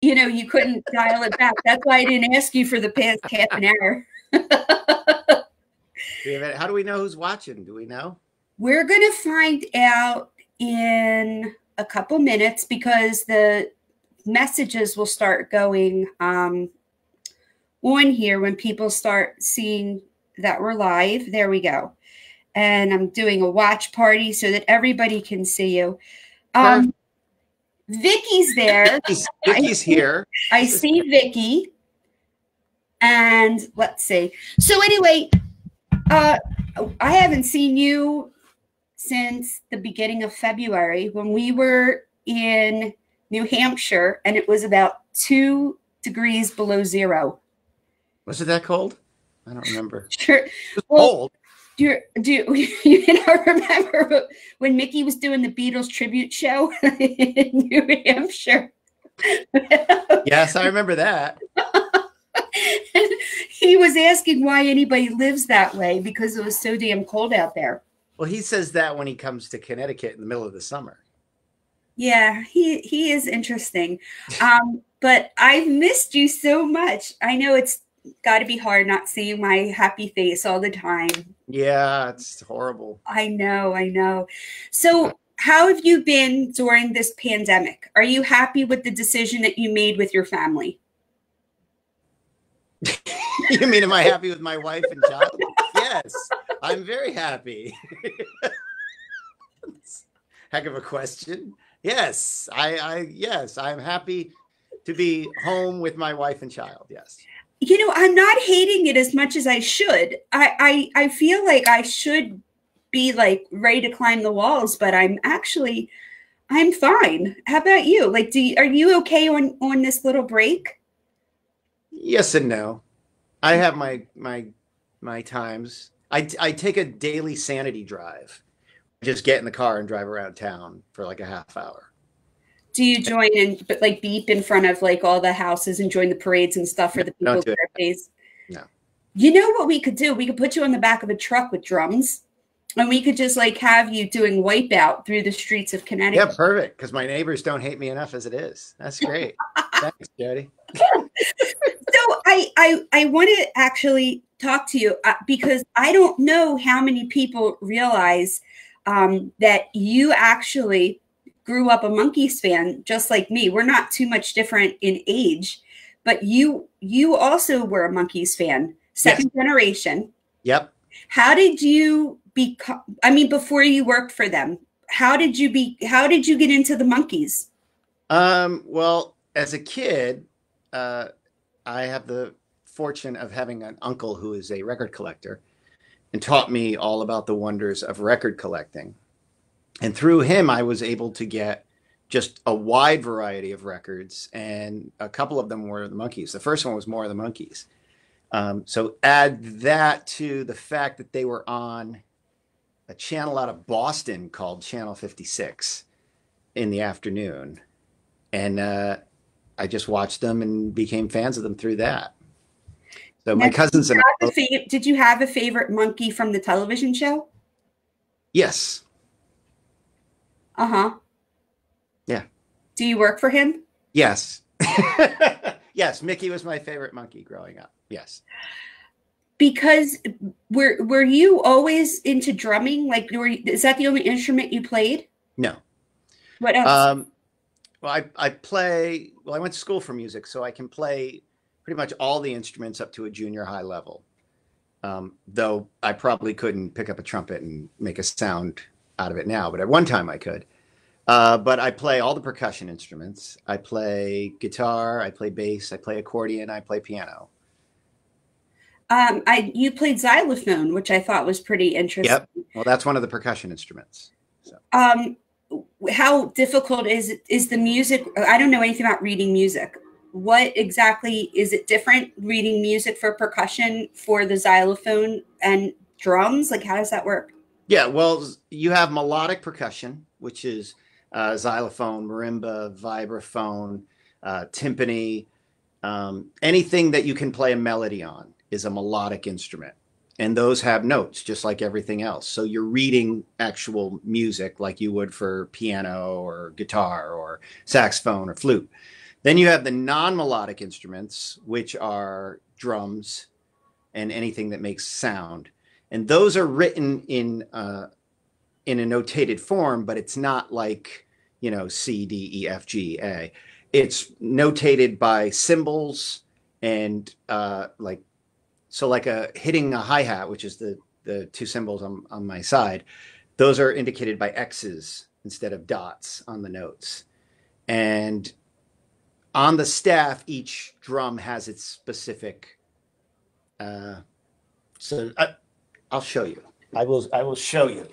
you know, you couldn't dial it back. That's why I didn't ask you for the past half an hour. How do we know who's watching? Do we know? We're going to find out in a couple minutes because the messages will start going um, on here when people start seeing that we're live. There we go. And I'm doing a watch party so that everybody can see you. Um, Vicky's there. Vicky's, here. I see Vicky. And let's see. So anyway, uh, I haven't seen you since the beginning of February when we were in New Hampshire and it was about two degrees below zero. Was it that cold? I don't remember. Sure. It was well, cold. Do you, do you, you know, remember when Micky was doing the Beatles tribute show in New Hampshire? yes, I remember that. he was asking why anybody lives that way because it was so damn cold out there. Well, he says that when he comes to Connecticut in the middle of the summer. Yeah, he he is interesting. Um, but I've missed you so much. I know it's got to be hard not seeing my happy face all the time. Yeah, it's horrible. I know, I know. So, how have you been during this pandemic? Are you happy with the decision that you made with your family? you mean, am I happy with my wife and child? yes, I'm very happy. Heck of a question. Yes, I, I, yes, I'm happy to be home with my wife and child. Yes. You know, I'm not hating it as much as I should. I, I, I feel like I should be like ready to climb the walls, but I'm actually, I'm fine. How about you? Like, do you, are you okay on on this little break? Yes and no. I mm. have my my my times. I I take a daily sanity drive. Just get in the car and drive around town for like a half hour. Do you join and but like beep in front of like all the houses and join the parades and stuff for the people's birthdays? No. You know what we could do? We could put you on the back of a truck with drums, and we could just like have you doing wipeout through the streets of Connecticut. Yeah, perfect. Because my neighbors don't hate me enough as it is. That's great. Thanks, Jodi. so I I I want to actually talk to you uh, because I don't know how many people realize um, that you actually grew up a Monkees fan just like me. We're not too much different in age, but you you also were a Monkees fan, second yes. generation. Yep. How did you become I mean before you worked for them, how did you be how did you get into the Monkees? Um well, as a kid, uh I have the fortune of having an uncle who is a record collector and taught me all about the wonders of record collecting. And through him, I was able to get just a wide variety of records, and a couple of them were the Monkees. The first one was more of the Monkees. Um, so add that to the fact that they were on a channel out of Boston called Channel 56 in the afternoon. And uh, I just watched them and became fans of them through that. So my cousins and I, did you have a favorite Monkee from the television show? Yes. Uh huh. Yeah. Do you work for him? Yes. yes, Micky was my favorite Monkee growing up. Yes. Because were were you always into drumming? Like, were is that the only instrument you played? No. What else? Um, well, I I play. Well, I went to school for music, so I can play pretty much all the instruments up to a junior high level. Um, though I probably couldn't pick up a trumpet and make a sound out of it now, but at one time I could. Uh, but I play all the percussion instruments. I play guitar, I play bass, I play accordion, I play piano. Um, I you played xylophone, which I thought was pretty interesting. Yep. Well, that's one of the percussion instruments. So. Um, how difficult is is the music? I don't know anything about reading music what exactly is it different reading music for percussion for the xylophone and drums? Like, how does that work? Yeah, well, you have melodic percussion, which is uh, xylophone, marimba, vibraphone, uh, timpani, um, anything that you can play a melody on is a melodic instrument. And those have notes just like everything else. So you're reading actual music like you would for piano or guitar or saxophone or flute Then you have the non-melodic instruments, which are drums and anything that makes sound, and those are written in uh, in a notated form, but it's not like you know C D E F G A. It's notated by symbols and uh, like so like a hitting a hi hat, which is the the two cymbals on, on my side, those are indicated by X's instead of dots on the notes. And on the staff, each drum has its specific. Uh, so I, I'll show you. I will. I will show you.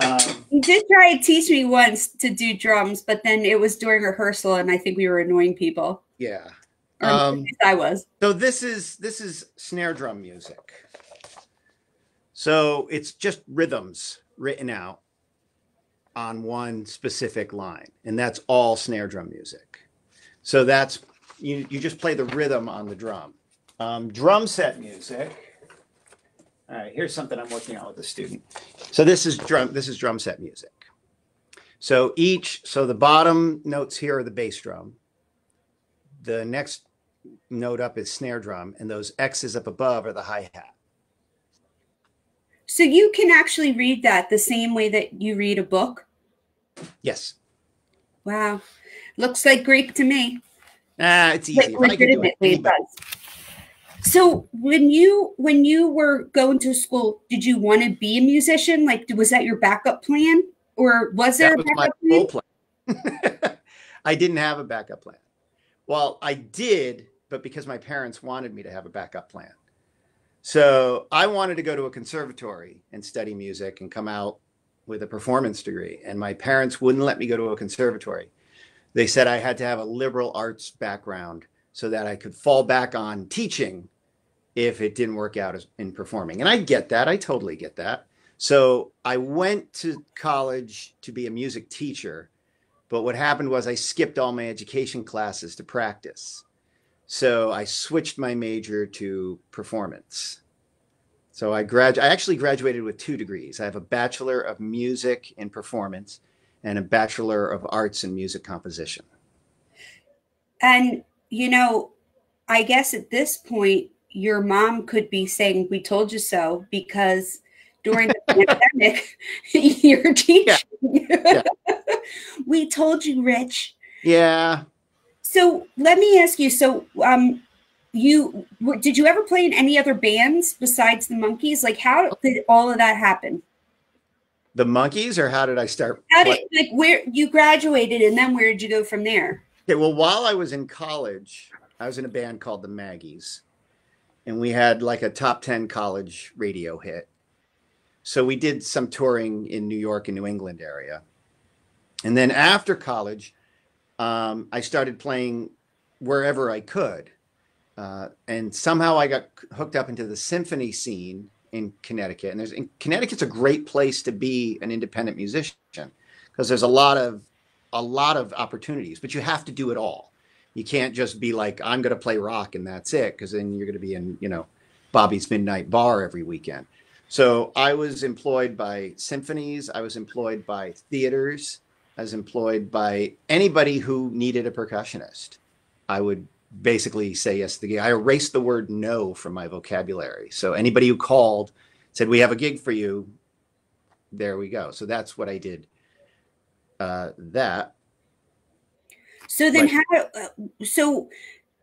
Um, you did try to teach me once to do drums, but then it was during rehearsal, and I think we were annoying people. Yeah, um, I was. So this is this is snare drum music. So it's just rhythms written out on one specific line, and that's all snare drum music. So that's you. You just play the rhythm on the drum. Um, drum set music. All right, here's something I'm working on with a student. So this is drum. This is drum set music. So each, so the bottom notes here are the bass drum. The next note up is snare drum, and those X's up above are the hi hat. So you can actually read that the same way that you read a book? Yes. Wow. Looks like Greek to me. Ah, it's easy. legitimately, it, it does. So when you when you were going to school, did you want to be a musician? Like, was that your backup plan, or was there that a backup plan? plan. I didn't have a backup plan. Well, I did but because my parents wanted me to have a backup plan. So I wanted to go to a conservatory and study music and come out with a performance degree. And my parents wouldn't let me go to a conservatory. They said I had to have a liberal arts background so that I could fall back on teaching if it didn't work out in performing. And I get that. I totally get that. So I went to college to be a music teacher. But what happened was I skipped all my education classes to practice. So I switched my major to performance. So I grad I actually graduated with two degrees. I have a bachelor of music in performance and a bachelor of arts in music composition. And you know, I guess at this point your mom could be saying we told you so because during the pandemic you're teaching. Yeah. Yeah. we told you, Rich. Yeah. So let me ask you. So, um, you did you ever play in any other bands besides the Monkees? Like, how did all of that happen? The Monkees, or how did I start? How did like where you graduated, and then where did you go from there? Okay, well, while I was in college, I was in a band called the Maggies, and we had like a top ten college radio hit. So we did some touring in New York and New England area, and then after college, um, I started playing wherever I could. Uh, and somehow I got hooked up into the symphony scene in Connecticut. And there's in Connecticut's a great place to be an independent musician because there's a lot of a lot of opportunities, but you have to do it all. You can't just be like, I'm going to play rock and that's it, because then you're going to be in, you know, Bobby's Midnight Bar every weekend. So I was employed by symphonies. I was employed by theaters as employed by anybody who needed a percussionist. I would basically say yes to the gig. I erased the word no from my vocabulary. So anybody who called said, We have a gig for you. There we go. So that's what I did. Uh, that. So then, but, how? Uh, so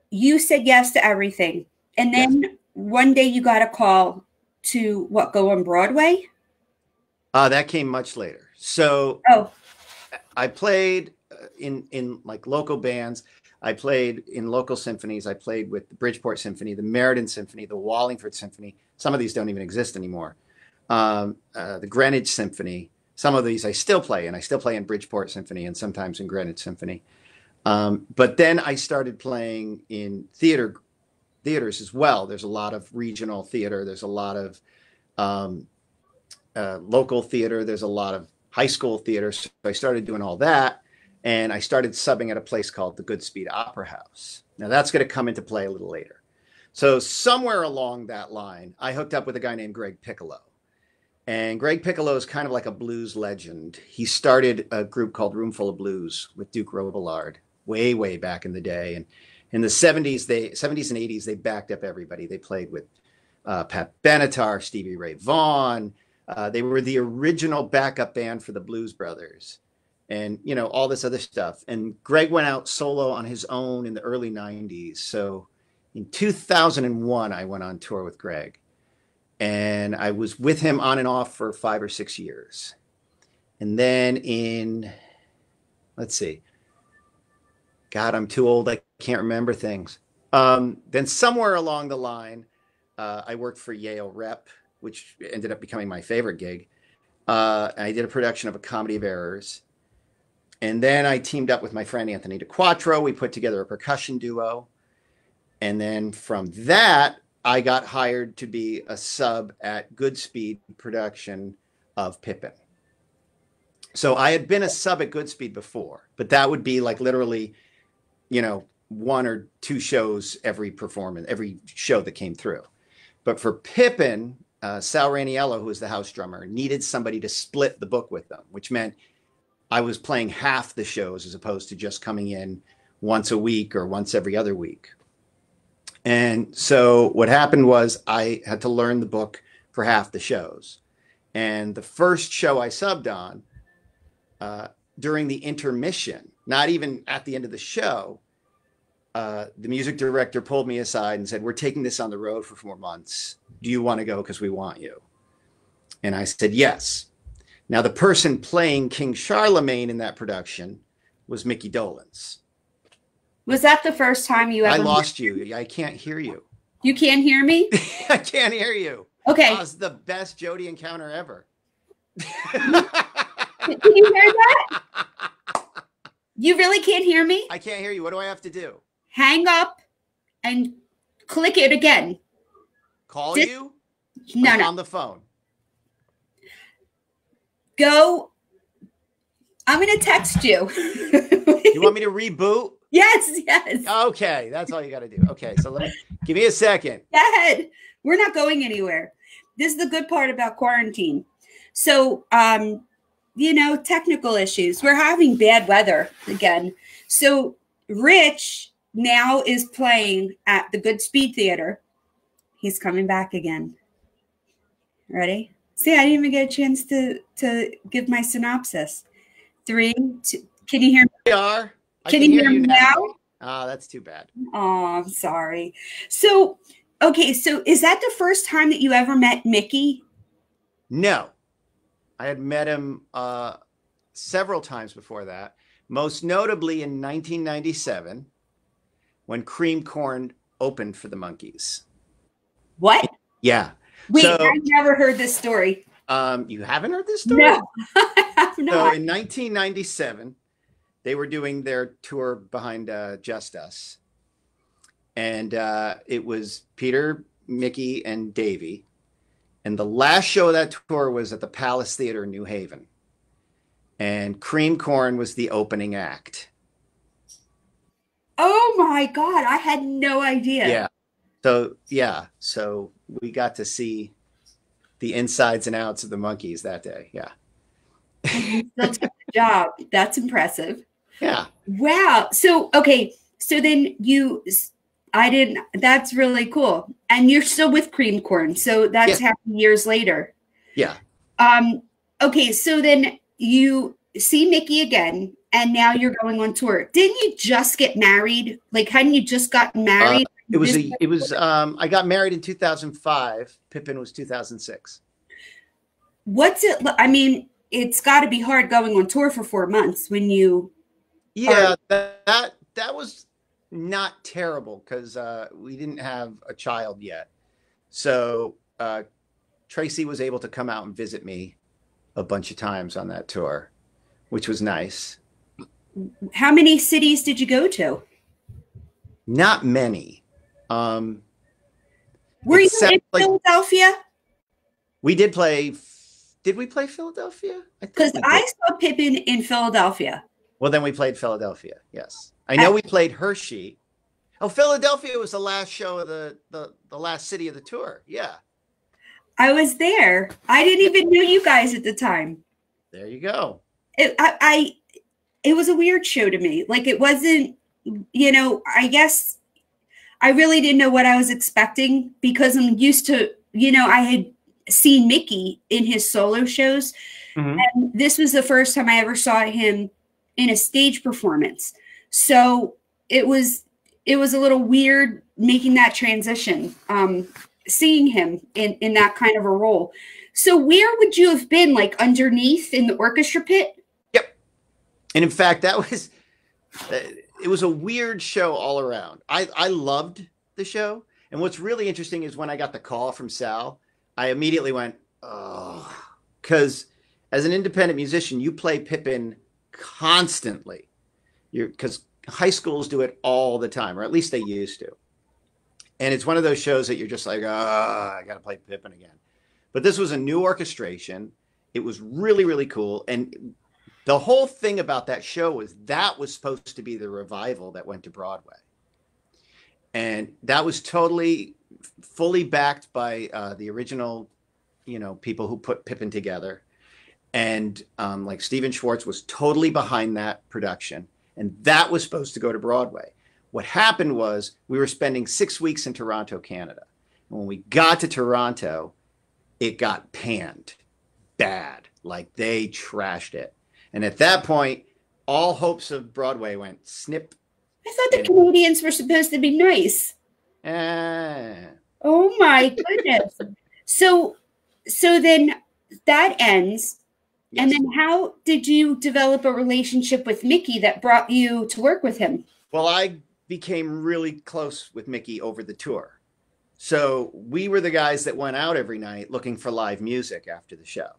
you said yes to everything, and then yes. one day you got a call to what go on Broadway. Uh, that came much later. So oh. I played uh, in in like local bands. I played in local symphonies. I played with the Bridgeport Symphony, the Meriden Symphony, the Wallingford Symphony. Some of these don't even exist anymore. Um, uh, the Greenwich Symphony. Some of these I still play, and I still play in Bridgeport Symphony and sometimes in Greenwich Symphony. Um, but then I started playing in theater theaters as well. There's a lot of regional theater. There's a lot of um, uh, local theater. There's a lot of high school theater. So I started doing all that. And I started subbing at a place called the Goodspeed Opera House. Now that's going to come into play a little later. So somewhere along that line, I hooked up with a guy named Greg Piccolo. And Greg Piccolo is kind of like a blues legend. He started a group called Roomful of Blues with Duke Robillard way, way back in the day. And in the 70s, they 70s and 80s, they backed up everybody. They played with uh, Pat Benatar, Stevie Ray Vaughan. Uh, they were the original backup band for the Blues Brothers and you know all this other stuff and greg went out solo on his own in the early 90s so in 2001 i went on tour with greg and i was with him on and off for five or six years and then in let's see god i'm too old i can't remember things um, then somewhere along the line uh, i worked for yale rep which ended up becoming my favorite gig uh, i did a production of a comedy of errors and then I teamed up with my friend Anthony DeQuattro. We put together a percussion duo. And then from that, I got hired to be a sub at Goodspeed production of Pippin. So I had been a sub at Goodspeed before, but that would be like literally, you know, one or two shows every performance, every show that came through. But for Pippin, uh, Sal Raniello, who was the house drummer, needed somebody to split the book with them, which meant I was playing half the shows as opposed to just coming in once a week or once every other week. And so what happened was I had to learn the book for half the shows. And the first show I subbed on uh, during the intermission, not even at the end of the show, uh, the music director pulled me aside and said, We're taking this on the road for four months. Do you want to go? Because we want you. And I said, Yes. Now, the person playing King Charlemagne in that production was Micky Dolenz. Was that the first time you ever? I lost you. I can't hear you. You can't hear me? I can't hear you. Okay. That was the best Jodi encounter ever. Can you hear that? You really can't hear me? I can't hear you. What do I have to do? Hang up and click it again. Call Dis- you? No, no. On the phone. Go. I'm going to text you. You want me to reboot? yes, yes. Okay, that's all you got to do. Okay, so let me give me a second. Go ahead. We're not going anywhere. This is the good part about quarantine. So, um, you know, technical issues. We're having bad weather again. So, Rich now is playing at the Goodspeed Theater. He's coming back again. Ready? See, I didn't even get a chance to to give my synopsis. Three, two, can you hear me? We are. I Can you hear me now? Ah, that's too bad. Oh, I'm sorry. So, okay, so is that the first time that you ever met Micky? No, I had met him uh, several times before that. Most notably in 1997, when Cream Corn opened for the Monkees. What? Yeah. Wait, So- I never heard this story. Um, you haven't heard this story? No, I have So in 1997, they were doing their tour behind uh, Justus, and uh, it was Peter, Micky, and Davy. And the last show of that tour was at the Palace Theater in New Haven, and Cream Corn was the opening act. Oh my God, I had no idea. Yeah. So yeah, so we got to see the insides and outs of the Monkees that day. Yeah. Still took the job. That's impressive. Yeah. Wow. So, okay. So then you, I didn't, that's really cool. And you're still with Cream Corn. So that's many years later. Yeah. Um, okay. So then you see Micky again, and now you're going on tour. Didn't you just get married? Like, hadn't you just gotten married? It was a, it was um I got married in 2005. Pippin was 2006. What's it? I mean, it's got to be hard going on tour for four months when you. Yeah, that that, that was not terrible because uh, we didn't have a child yet. So uh, Tracy was able to come out and visit me a bunch of times on that tour, which was nice. How many cities did you go to? Not many. Um, Were you in like- Philadelphia? we did play. Did we play Philadelphia? Because we I saw Pippin in Philadelphia. Well, then we played Philadelphia. Yes, I know we played Hershey. Oh, Philadelphia was the last show of the the, the last city of the tour. Yeah, I was there. I didn't even know you guys at the time. there you go. It, I, I, it was a weird show to me. Like it wasn't. you know, I guess I really didn't know what I was expecting because I'm used to, you know, I had seen Micky in his solo shows. Mm-hmm. And this was the first time I ever saw him in a stage performance. So it was it was a little weird making that transition, um, seeing him in, in that kind of a role. So where would you have been, like underneath in the orchestra pit? Yep. And in fact, that was uh, it was a weird show all around. I I loved the show, and what's really interesting is when I got the call from Sal, I immediately went, oh, because as an independent musician, you play Pippin constantly. You're because high schools do it all the time, or at least they used to. And it's one of those shows that you're just like, ah, I got to play Pippin again. But this was a new orchestration. It was really, really cool. And the whole thing about that show was that was supposed to be the revival that went to Broadway. And that was totally, fully backed by uh, the original, you know, people who put Pippin together. And um, like Stephen Schwartz was totally behind that production and that was supposed to go to Broadway. What happened was we were spending six weeks in Toronto, Canada. And when we got to Toronto, it got panned bad. Like they trashed it. And at that point, all hopes of Broadway went snip. I thought the Canadians were supposed to be nice. Uh, oh my goodness. so so then that ends Yes. And then how did you develop a relationship with Micky that brought you to work with him? Well, I became really close with Micky over the tour. So we were the guys that went out every night looking for live music after the show.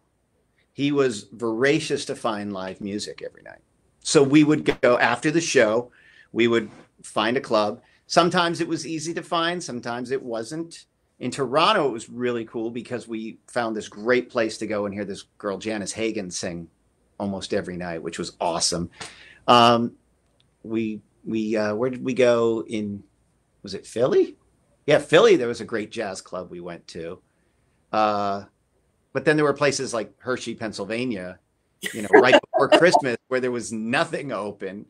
He was voracious to find live music every night. So we would go after the show, we would find a club. Sometimes it was easy to find, sometimes it wasn't in Toronto, it was really cool because we found this great place to go and hear this girl Janice Hagen sing almost every night, which was awesome. Um, we we uh, where did we go in? Was it Philly? Yeah, Philly. There was a great jazz club we went to. Uh, but then there were places like Hershey, Pennsylvania, you know, right before Christmas, where there was nothing open.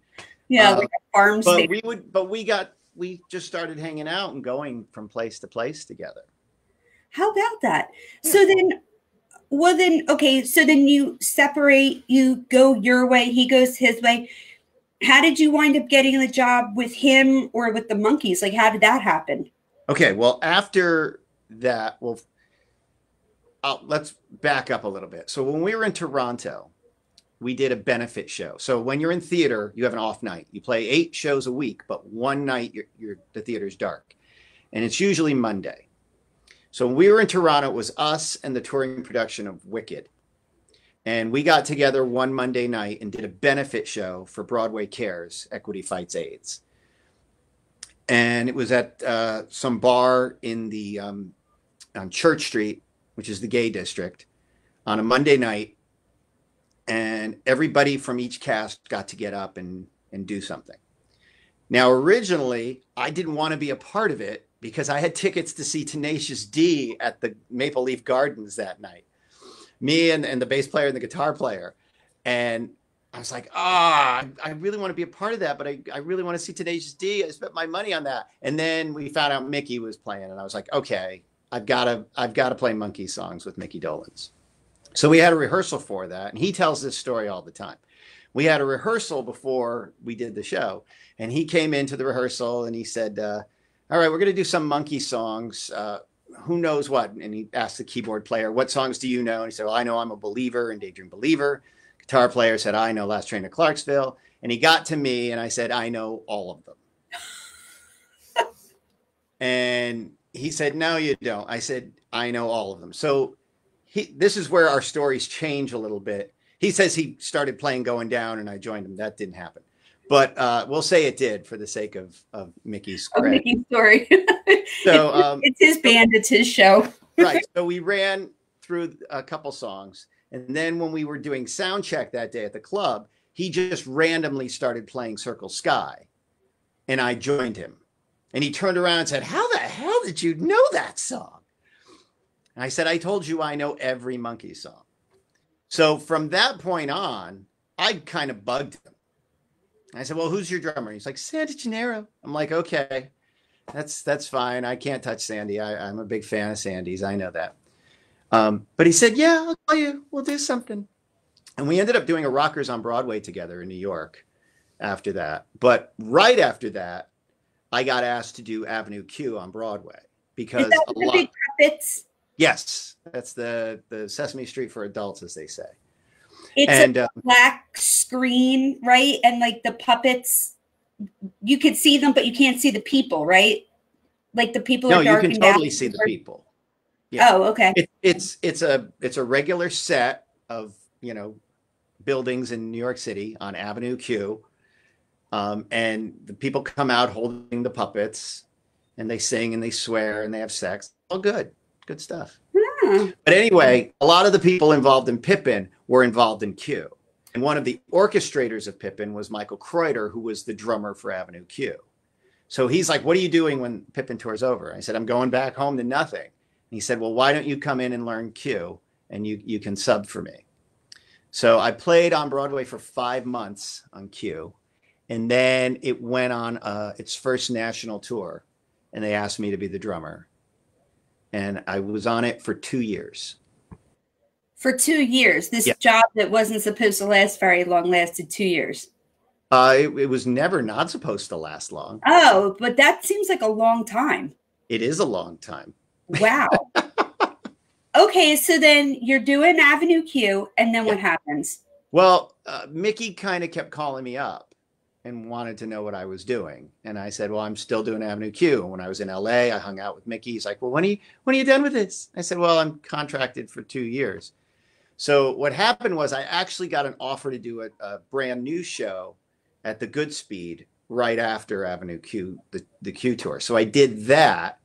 Yeah, uh, like farm. But we would, but we got we just started hanging out and going from place to place together. How about that? Yeah. So then, well, then, okay, so then you separate, you go your way, he goes his way. How did you wind up getting the job with him or with the Monkees? Like, how did that happen? Okay, well, after that, well, I'll, let's back up a little bit. So when we were in Toronto, we did a benefit show. So when you're in theater, you have an off night. You play eight shows a week, but one night you're, you're the theater's dark, and it's usually Monday. So when we were in Toronto, it was us and the touring production of Wicked, and we got together one Monday night and did a benefit show for Broadway Cares Equity Fights AIDS, and it was at uh, some bar in the um, on Church Street, which is the gay district, on a Monday night and everybody from each cast got to get up and and do something. Now, originally, I didn't want to be a part of it because I had tickets to see Tenacious D at the Maple Leaf Gardens that night. Me and, and the bass player and the guitar player. And I was like, ah, oh, I really want to be a part of that, but I, I really want to see Tenacious D. I spent my money on that. And then we found out Micky was playing, and I was like, okay, I've got to I've got to play Monkee songs with Micky Dolenz. So we had a rehearsal for that. And he tells this story all the time. We had a rehearsal before we did the show. And he came into the rehearsal and he said, uh, All right, we're going to do some Monkee songs. Uh, who knows what? And he asked the keyboard player, What songs do you know? And he said, Well, I know I'm a believer and Daydream Believer. Guitar player said, I know Last Train to Clarksville. And he got to me and I said, I know all of them. and he said, No, you don't. I said, I know all of them. So he this is where our stories change a little bit. He says he started playing going down and I joined him. That didn't happen. But uh, we'll say it did for the sake of, of Micky's oh, Micky's story. so um, it's his band, it's his show. right. So we ran through a couple songs. And then when we were doing sound check that day at the club, he just randomly started playing Circle Sky. And I joined him. And he turned around and said, How the hell did you know that song? And I said, I told you I know every Monkee song. So from that point on, I kind of bugged him. I said, "Well, who's your drummer?" He's like, "Sandy Gennaro." I'm like, "Okay, that's that's fine. I can't touch Sandy. I, am a big fan of Sandy's. I know that." Um, but he said, "Yeah, I'll call you. We'll do something." And we ended up doing a Rockers on Broadway together in New York after that. But right after that, I got asked to do Avenue Q on Broadway because a lot. Big puppets? Yes, that's the the Sesame Street for adults, as they say. It's and, a uh, black screen, right? And like the puppets, you could see them, but you can't see the people, right? Like the people. No, you can totally see the people. Yeah. Oh, okay. It, it's it's a it's a regular set of you know buildings in New York City on Avenue Q. Um, and the people come out holding the puppets and they sing and they swear and they have sex. All good, good stuff. Hmm. But anyway, a lot of the people involved in Pippin were involved in Q. And one of the orchestrators of Pippin was Michael Croiter, who was the drummer for Avenue Q. So he's like, What are you doing when Pippin tour's over? I said, I'm going back home to nothing. And he said, Well, why don't you come in and learn Q and you, you can sub for me? So I played on Broadway for five months on Q, and then it went on uh, its first national tour, and they asked me to be the drummer, and I was on it for two years. For two years, this yeah. job that wasn't supposed to last very long lasted two years. Uh, it, it was never not supposed to last long. Oh, but that seems like a long time. It is a long time. Wow. Okay, so then you're doing Avenue Q, and then yeah. what happens? Well, uh, Micky kind of kept calling me up and wanted to know what I was doing, and I said, "Well, I'm still doing Avenue Q." And when I was in LA, I hung out with Micky. He's like, "Well, when are you when are you done with this?" I said, "Well, I'm contracted for two years." So what happened was I actually got an offer to do a, a brand new show at the Goodspeed right after Avenue Q, the, the Q tour. So I did that.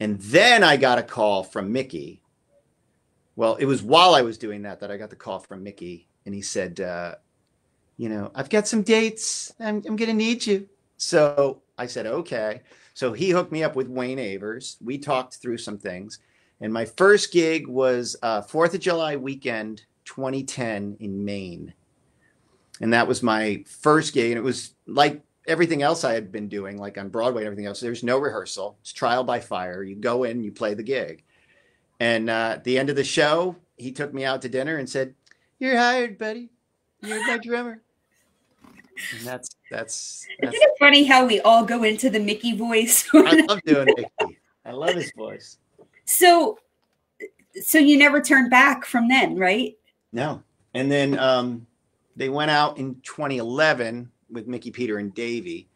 And then I got a call from Micky well, it was while I was doing that that I got the call from Micky, and he said, uh, "You know, I've got some dates. I'm, I'm going to need you." So I said, "Okay." So he hooked me up with Wayne Avers. We talked through some things, and my first gig was uh, Fourth of July weekend, 2010 in Maine, and that was my first gig, and it was like everything else I had been doing, like on Broadway and everything else. There's no rehearsal. It's trial by fire. You go in, you play the gig. And uh, at the end of the show, he took me out to dinner and said, "You're hired, buddy. You're my drummer." And that's that's. that's Isn't it funny how we all go into the Micky voice? I love doing Micky. I love his voice. So, so you never turned back from then, right? No. And then um, they went out in 2011 with Micky, Peter, and Davy,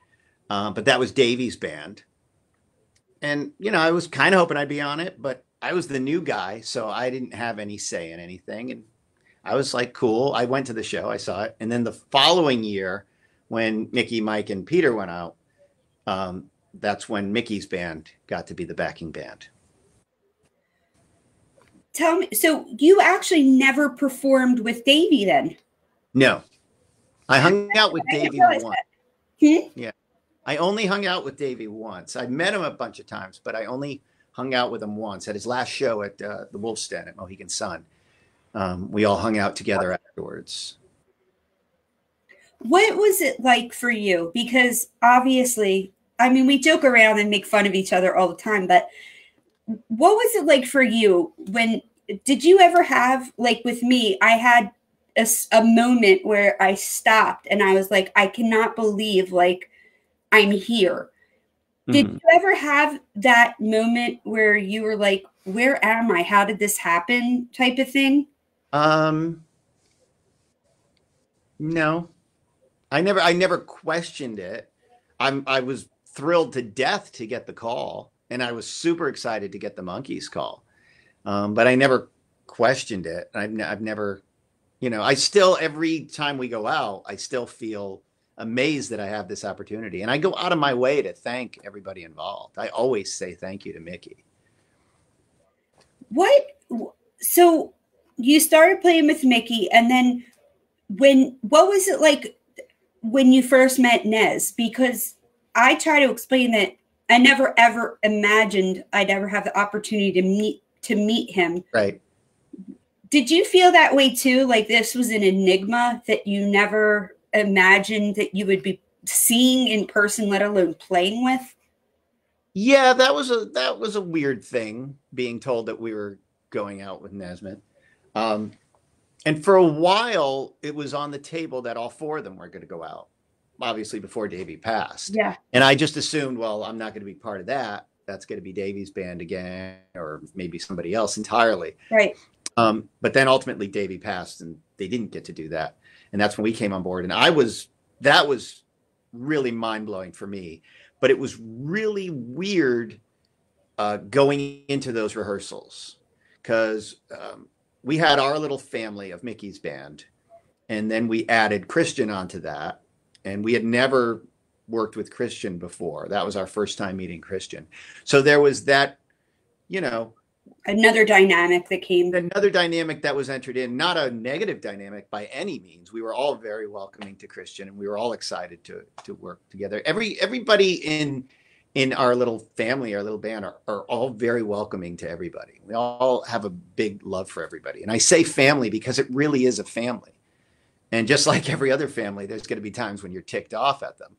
uh, but that was Davy's band. And you know, I was kind of hoping I'd be on it, but I was the new guy, so I didn't have any say in anything. And I was like, cool. I went to the show, I saw it. And then the following year, when Micky, Mike, and Peter went out, um, that's when Micky's band got to be the backing band. Tell me, so you actually never performed with Davy then? No. I hung out with Davy once. Hmm? Yeah. I only hung out with Davy once. I met him a bunch of times, but I only hung out with him once at his last show at uh, the Wolf's Den at Mohegan Sun. Um, we all hung out together afterwards. What was it like for you? Because obviously, I mean, we joke around and make fun of each other all the time, but what was it like for you when did you ever have like with me i had a, a, moment where i stopped and i was like i cannot believe like i'm here did mm-hmm. you ever have that moment where you were like, where am I? How did this happen? type of thing? Um no. I never I never questioned it. I'm I was thrilled to death to get the call and I was super excited to get the Monkees call. Um, but I never questioned it. I've, I've never, you know, I still, every time we go out, I still feel amazed that I have this opportunity. And I go out of my way to thank everybody involved. I always say thank you to Micky. What? So you started playing with Micky, and then when, what was it like when you first met Nez? Because I try to explain that I never ever imagined I'd ever have the opportunity to meet to meet him. Right. Did you feel that way too? Like this was an enigma that you never imagined that you would be seeing in person, let alone playing with? Yeah, that was a that was a weird thing being told that we were going out with Nesmith. Um, and for a while, it was on the table that all four of them were going to go out. Obviously, before Davy passed. Yeah. And I just assumed, well, I'm not going to be part of that. That's going to be Davy's band again, or maybe somebody else entirely. Right. Um, but then ultimately, Davy passed, and they didn't get to do that. And that's when we came on board. And I was that was really mind blowing for me. But it was really weird uh, going into those rehearsals because um, we had our little family of Micky's band, and then we added Christian onto that, and we had never worked with Christian before. That was our first time meeting Christian. So there was that, you know, another dynamic that came another dynamic that was entered in not a negative dynamic by any means we were all very welcoming to christian and we were all excited to to work together every everybody in in our little family our little band are, are all very welcoming to everybody. We all have a big love for everybody. And i say family because it really is a family. And just like every other family there's going to be times when you're ticked off at them.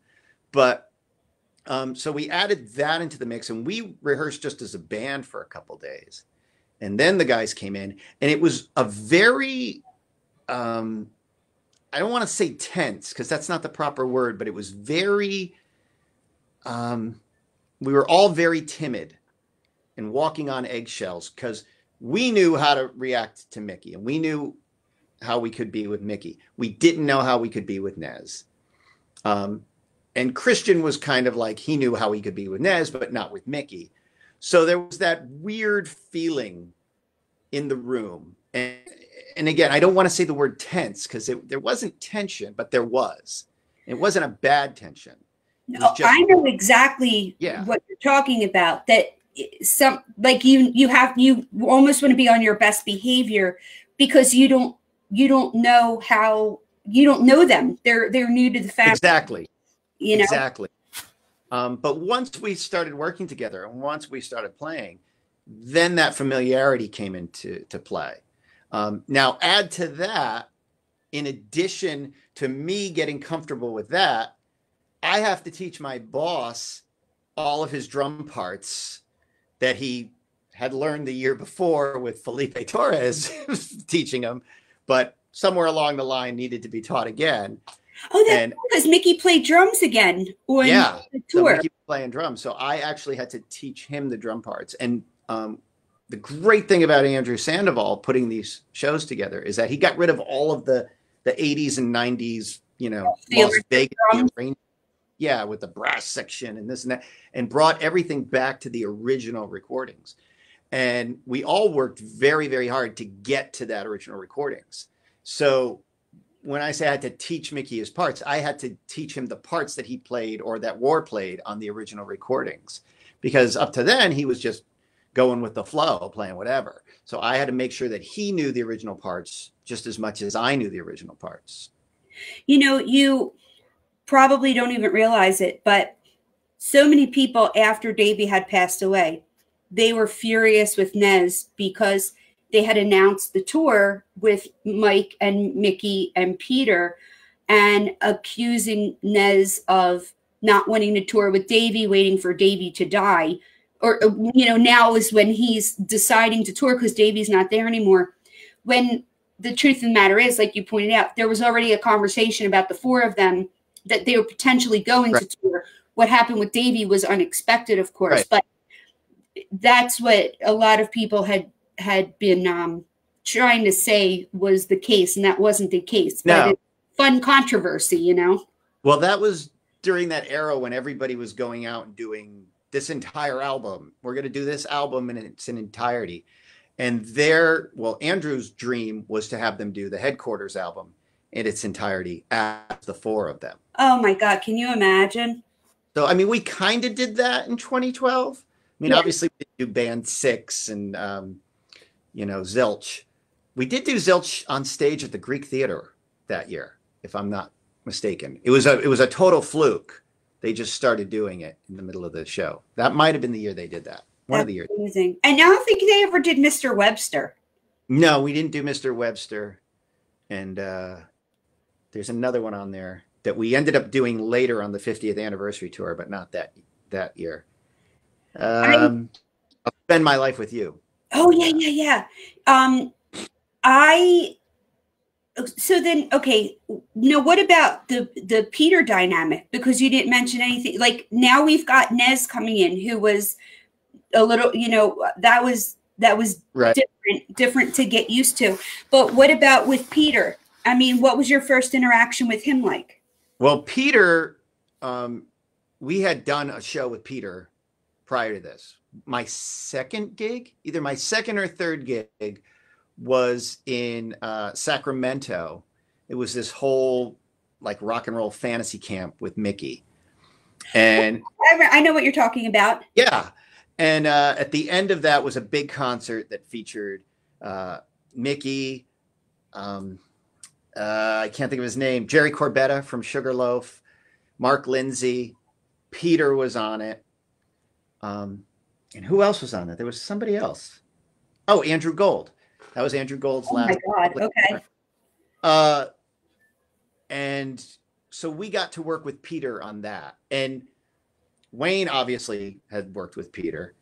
But um, so we added that into the mix and we rehearsed just as a band for a couple days. And then the guys came in and it was a very um i don't want to say tense because that's not the proper word but it was very um we were all very timid and walking on eggshells because we knew how to react to micky and we knew how we could be with micky we didn't know how we could be with nez um and christian was kind of like he knew how he could be with nez but not with micky so there was that weird feeling in the room. And, and again, I don't want to say the word tense because there wasn't tension, but there was. It wasn't a bad tension. No, just, I know exactly yeah. what you're talking about. That some like you you have you almost want to be on your best behavior because you don't you don't know how you don't know them. They're they're new to the family. Exactly. You know exactly. Um, but once we started working together and once we started playing, then that familiarity came into to play. Um, now, add to that, in addition to me getting comfortable with that, I have to teach my boss all of his drum parts that he had learned the year before with Felipe Torres teaching him, but somewhere along the line needed to be taught again. Oh, that's because Micky played drums again on yeah, the tour. So Micky playing drums. So I actually had to teach him the drum parts. And um, the great thing about Andrew Sandoval putting these shows together is that he got rid of all of the the 80s and 90s, you know, Las Vegas, yeah, with the brass section and this and that, and brought everything back to the original recordings. And we all worked very, very hard to get to that original recordings. So when I say I had to teach Micky his parts, I had to teach him the parts that he played or that War played on the original recordings. Because up to then, he was just going with the flow, playing whatever. So I had to make sure that he knew the original parts just as much as I knew the original parts. You know, you probably don't even realize it, but so many people after Davy had passed away, they were furious with Nez because they had announced the tour with Mike and Micky and Peter and accusing Nez of not wanting to tour with Davy, waiting for Davy to die or you know now is when he's deciding to tour because Davy's not there anymore. When the truth of the matter is, like you pointed out, there was already a conversation about the four of them that they were potentially going right. to tour. What happened with Davy was unexpected, of course, right. but that's what a lot of people had had been um, trying to say was the case, and that wasn't the case. No. fun controversy, you know. Well, that was during that era when everybody was going out and doing this entire album. We're going to do this album in its an entirety. And their, well, Andrew's dream was to have them do the headquarters album in its entirety as the four of them. Oh my God. Can you imagine? So, I mean, we kind of did that in 2012. I mean, yeah. obviously, we did do Band Six and, um, you know, Zilch. We did do Zilch on stage at the Greek Theater that year, if I'm not mistaken. It was a it was a total fluke. They just started doing it in the middle of the show. That might have been the year they did that. One That's of the years. Amazing. And I don't think they ever did Mr. Webster. No, we didn't do Mr. Webster. And uh there's another one on there that we ended up doing later on the 50th anniversary tour, but not that that year. Um, I'll spend my life with you. Oh yeah, yeah, yeah. Um, I so then okay no what about the the peter dynamic because you didn't mention anything like now we've got nez coming in who was a little you know that was that was right. different different to get used to but what about with peter i mean what was your first interaction with him like well peter um we had done a show with peter prior to this my second gig either my second or third gig was in uh, Sacramento. It was this whole like rock and roll fantasy camp with Micky. And I know what you're talking about. Yeah. And uh, at the end of that was a big concert that featured uh, Micky. Um, uh, I can't think of his name. Jerry Corbetta from Sugarloaf, Mark Lindsay, Peter was on it. Um, and who else was on it? There was somebody else. Oh, Andrew Gold. That was Andrew Gold's oh last. Oh my god! Okay. Uh, and so we got to work with Peter on that, and Wayne obviously had worked with Peter.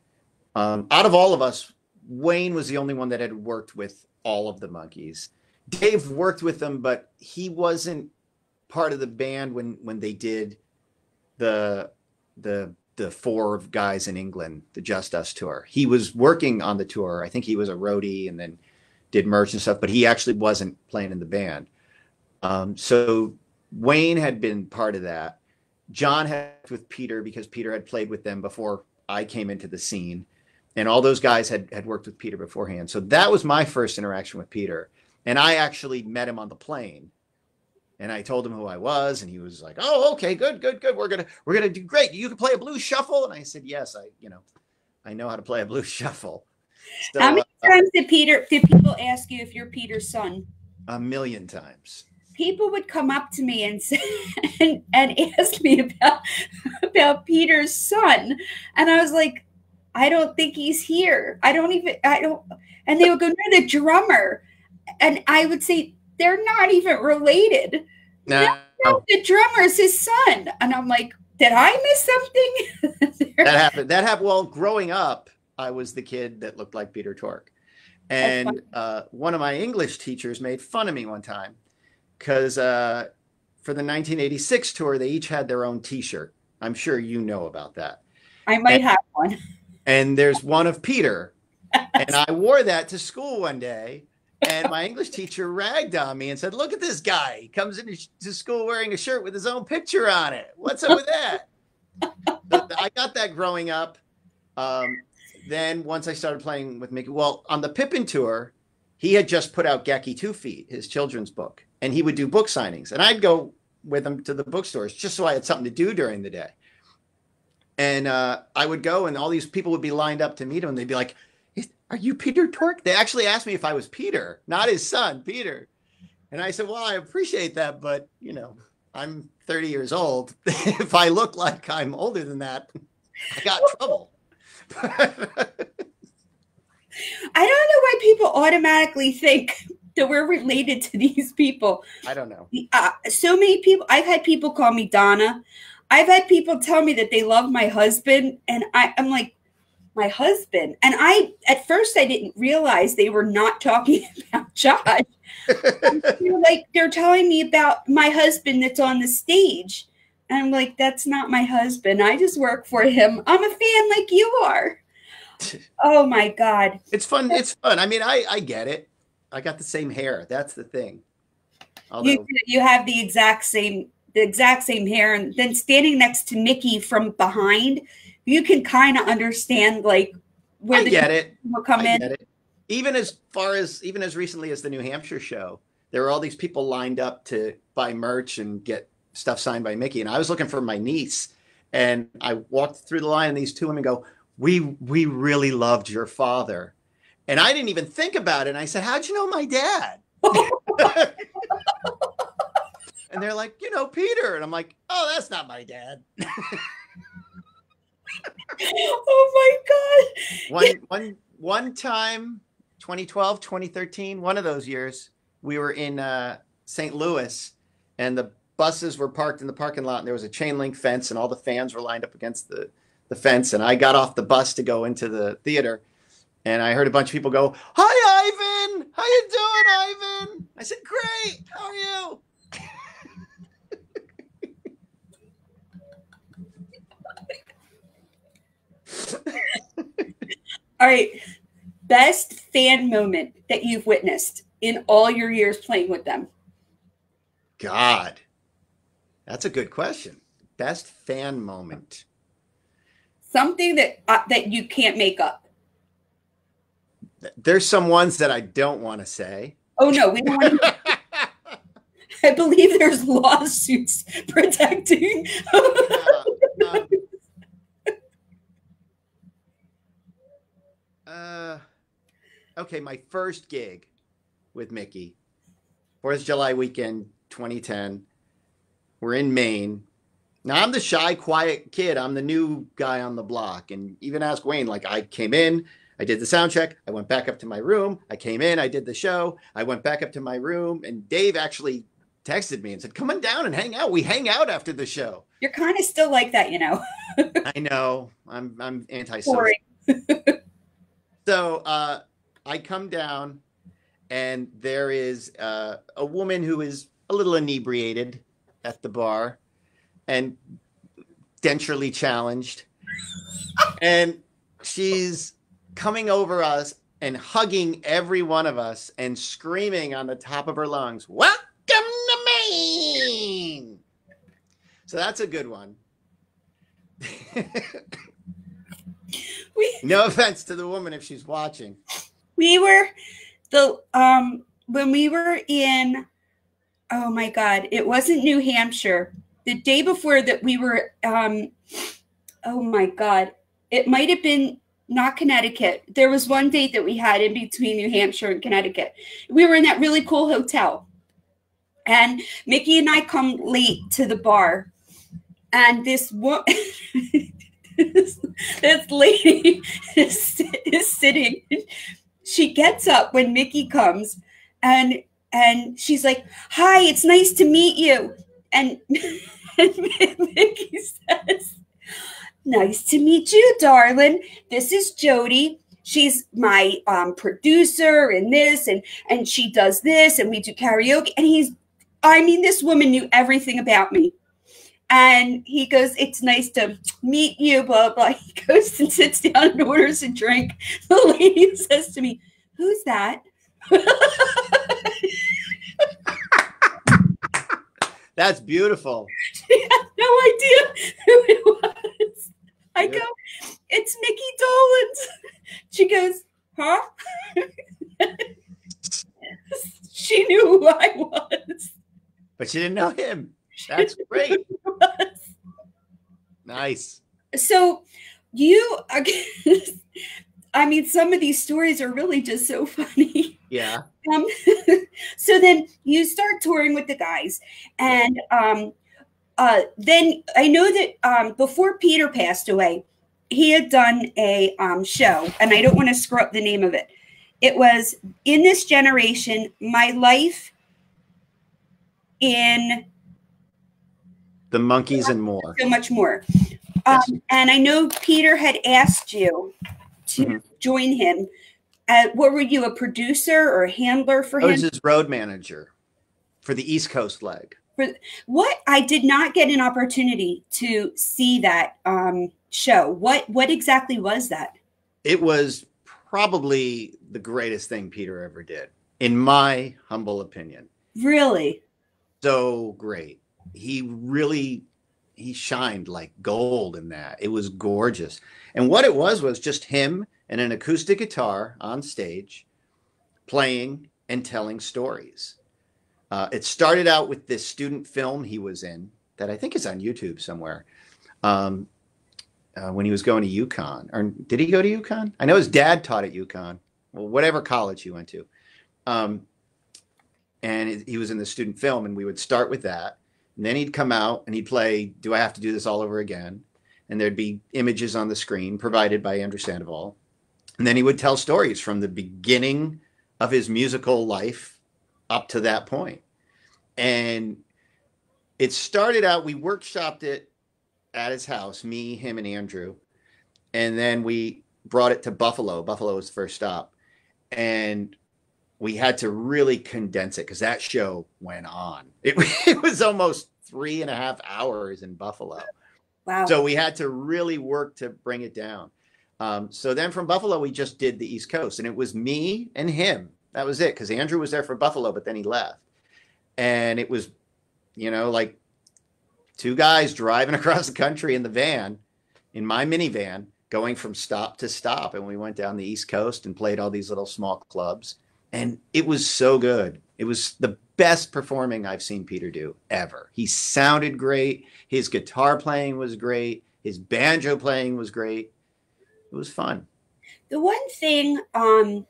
Um, out of all of us, Wayne was the only one that had worked with all of the Monkees. Dave worked with them, but he wasn't part of the band when when they did the the the four guys in England, the Justus tour. He was working on the tour. I think he was a roadie, and then did merch and stuff, but he actually wasn't playing in the band. Um, so Wayne had been part of that. John had with Peter because Peter had played with them before I came into the scene, and all those guys had had worked with Peter beforehand. So that was my first interaction with Peter, and I actually met him on the plane. And I told him who I was, and he was like, "Oh, okay, good, good, good. We're gonna we're gonna do great. You can play a blues shuffle." And I said, "Yes, I you know, I know how to play a blues shuffle." So, How many uh, times did Peter did people ask you if you're Peter's son? A million times. People would come up to me and say, and, and ask me about about Peter's son, and I was like, I don't think he's here. I don't even. I don't. And they would go, no, the drummer, and I would say they're not even related. No, no the drummer's his son, and I'm like, did I miss something? that happened. That happened. Well, growing up, I was the kid that looked like Peter Tork. And uh, one of my English teachers made fun of me one time because uh, for the 1986 tour, they each had their own t shirt. I'm sure you know about that. I might and, have one. And there's one of Peter. and I wore that to school one day. And my English teacher ragged on me and said, Look at this guy. He comes into school wearing a shirt with his own picture on it. What's up with that? I got that growing up. Um, then once I started playing with Micky, well, on the Pippin tour, he had just put out Gakky Two Feet, his children's book, and he would do book signings, and I'd go with him to the bookstores just so I had something to do during the day. And uh, I would go, and all these people would be lined up to meet him, and they'd be like, "Are you Peter Tork?" They actually asked me if I was Peter, not his son, Peter. And I said, "Well, I appreciate that, but you know, I'm 30 years old. if I look like I'm older than that, I got trouble." I don't know why people automatically think that we're related to these people. I don't know. Uh, so many people, I've had people call me Donna. I've had people tell me that they love my husband, and I, I'm like, my husband. And I, at first, I didn't realize they were not talking about Josh. like, they're telling me about my husband that's on the stage. And I'm like, that's not my husband. I just work for him. I'm a fan like you are. oh my God. It's fun. It's fun. I mean, I, I get it. I got the same hair. That's the thing. Although, you, you have the exact same the exact same hair and then standing next to Micky from behind, you can kind of understand like where I the get it. will come I in. It. Even as far as even as recently as the New Hampshire show, there were all these people lined up to buy merch and get stuff signed by Micky, and I was looking for my niece, and I walked through the line, and these two women go, "We we really loved your father," and I didn't even think about it. And I said, "How'd you know my dad?" and they're like, "You know Peter," and I'm like, "Oh, that's not my dad." oh my god! One one one time, 2012, 2013, one of those years, we were in uh, St. Louis and the buses were parked in the parking lot, and there was a chain link fence, and all the fans were lined up against the the fence. And I got off the bus to go into the theater, and I heard a bunch of people go, "Hi, Ivan! How you doing, Ivan?" I said, "Great. How are you?" All right. Best fan moment that you've witnessed in all your years playing with them. God, that's a good question. Best fan moment. Something that uh, that you can't make up. There's some ones that I don't want to say. Oh no, we don't. I believe there's lawsuits protecting. Um, uh, okay, my first gig with Micky, Fourth of July weekend, 2010. We're in Maine. Now I'm the shy, quiet kid. I'm the new guy on the block. And even ask Wayne, like I came in, I did the sound check, I went back up to my room, I came in, I did the show, I went back up to my room, and Dave actually texted me and said, Come on down and hang out. We hang out after the show. You're kind of still like that, you know. I know. I'm I'm anti-social. so uh I come down and there is uh, a woman who is a little inebriated at the bar and denturely challenged. and she's coming over us and hugging every one of us and screaming on the top of her lungs, Welcome to Maine! So that's a good one. we, no offense to the woman if she's watching. we were the um when we were in oh my god it wasn't new hampshire. The day before that we were um oh my god it might have been not connecticut. There was one date that we had in between new hampshire and connecticut. We were in that really cool hotel. And micky and i come late to the bar. And this wo- this, lady is, is sitting she gets up when Micky comes and and she's like, "Hi, it's nice to meet you." And, and Micky says, "Nice to meet you, darling. This is Jodi. She's my um, producer and this and and she does this and we do karaoke." And he's, I mean, this woman knew everything about me. And he goes, It's nice to meet you, blah, blah. He goes and sits down and orders a drink. The lady says to me, Who's that? That's beautiful. She had no idea who it was. I go, It's Micky Dolenz. She goes, Huh? she knew who I was. But she didn't know him. That's great. Nice. So you I mean, some of these stories are really just so funny. Yeah. Um, so then you start touring with the guys, and um, uh, then I know that um, before Peter passed away, he had done a um, show, and I don't want to screw up the name of it. It was in this generation, my life in the Monkees and more. So much more. Um, and I know Peter had asked you to mm-hmm. join him. Uh, what were you, a producer or a handler for I him? I was his road manager for the East Coast leg. For what I did not get an opportunity to see that um, show. What what exactly was that? It was probably the greatest thing Peter ever did, in my humble opinion. Really? So great. He really he shined like gold in that. It was gorgeous. And what it was was just him and an acoustic guitar on stage playing and telling stories. Uh, it started out with this student film he was in that I think is on YouTube somewhere. Um, uh, when he was going to UConn, or did he go to UConn? I know his dad taught at UConn, well, whatever college he went to. Um, and he was in the student film, and we would start with that and then he'd come out and he'd play Do I Have to Do This All Over Again? And there'd be images on the screen provided by Andrew Sandoval. And then he would tell stories from the beginning of his musical life up to that point. And it started out, we workshopped it at his house, me, him, and Andrew. And then we brought it to Buffalo. Buffalo was the first stop. And we had to really condense it because that show went on. It, it was almost three and a half hours in Buffalo. Wow. So we had to really work to bring it down. Um, so then from Buffalo, we just did the East Coast, and it was me and him. That was it because Andrew was there for Buffalo, but then he left. And it was, you know, like two guys driving across the country in the van, in my minivan, going from stop to stop. And we went down the East Coast and played all these little small clubs. And it was so good. It was the best performing I've seen Peter do ever. He sounded great. His guitar playing was great. His banjo playing was great. It was fun. The one thing, um,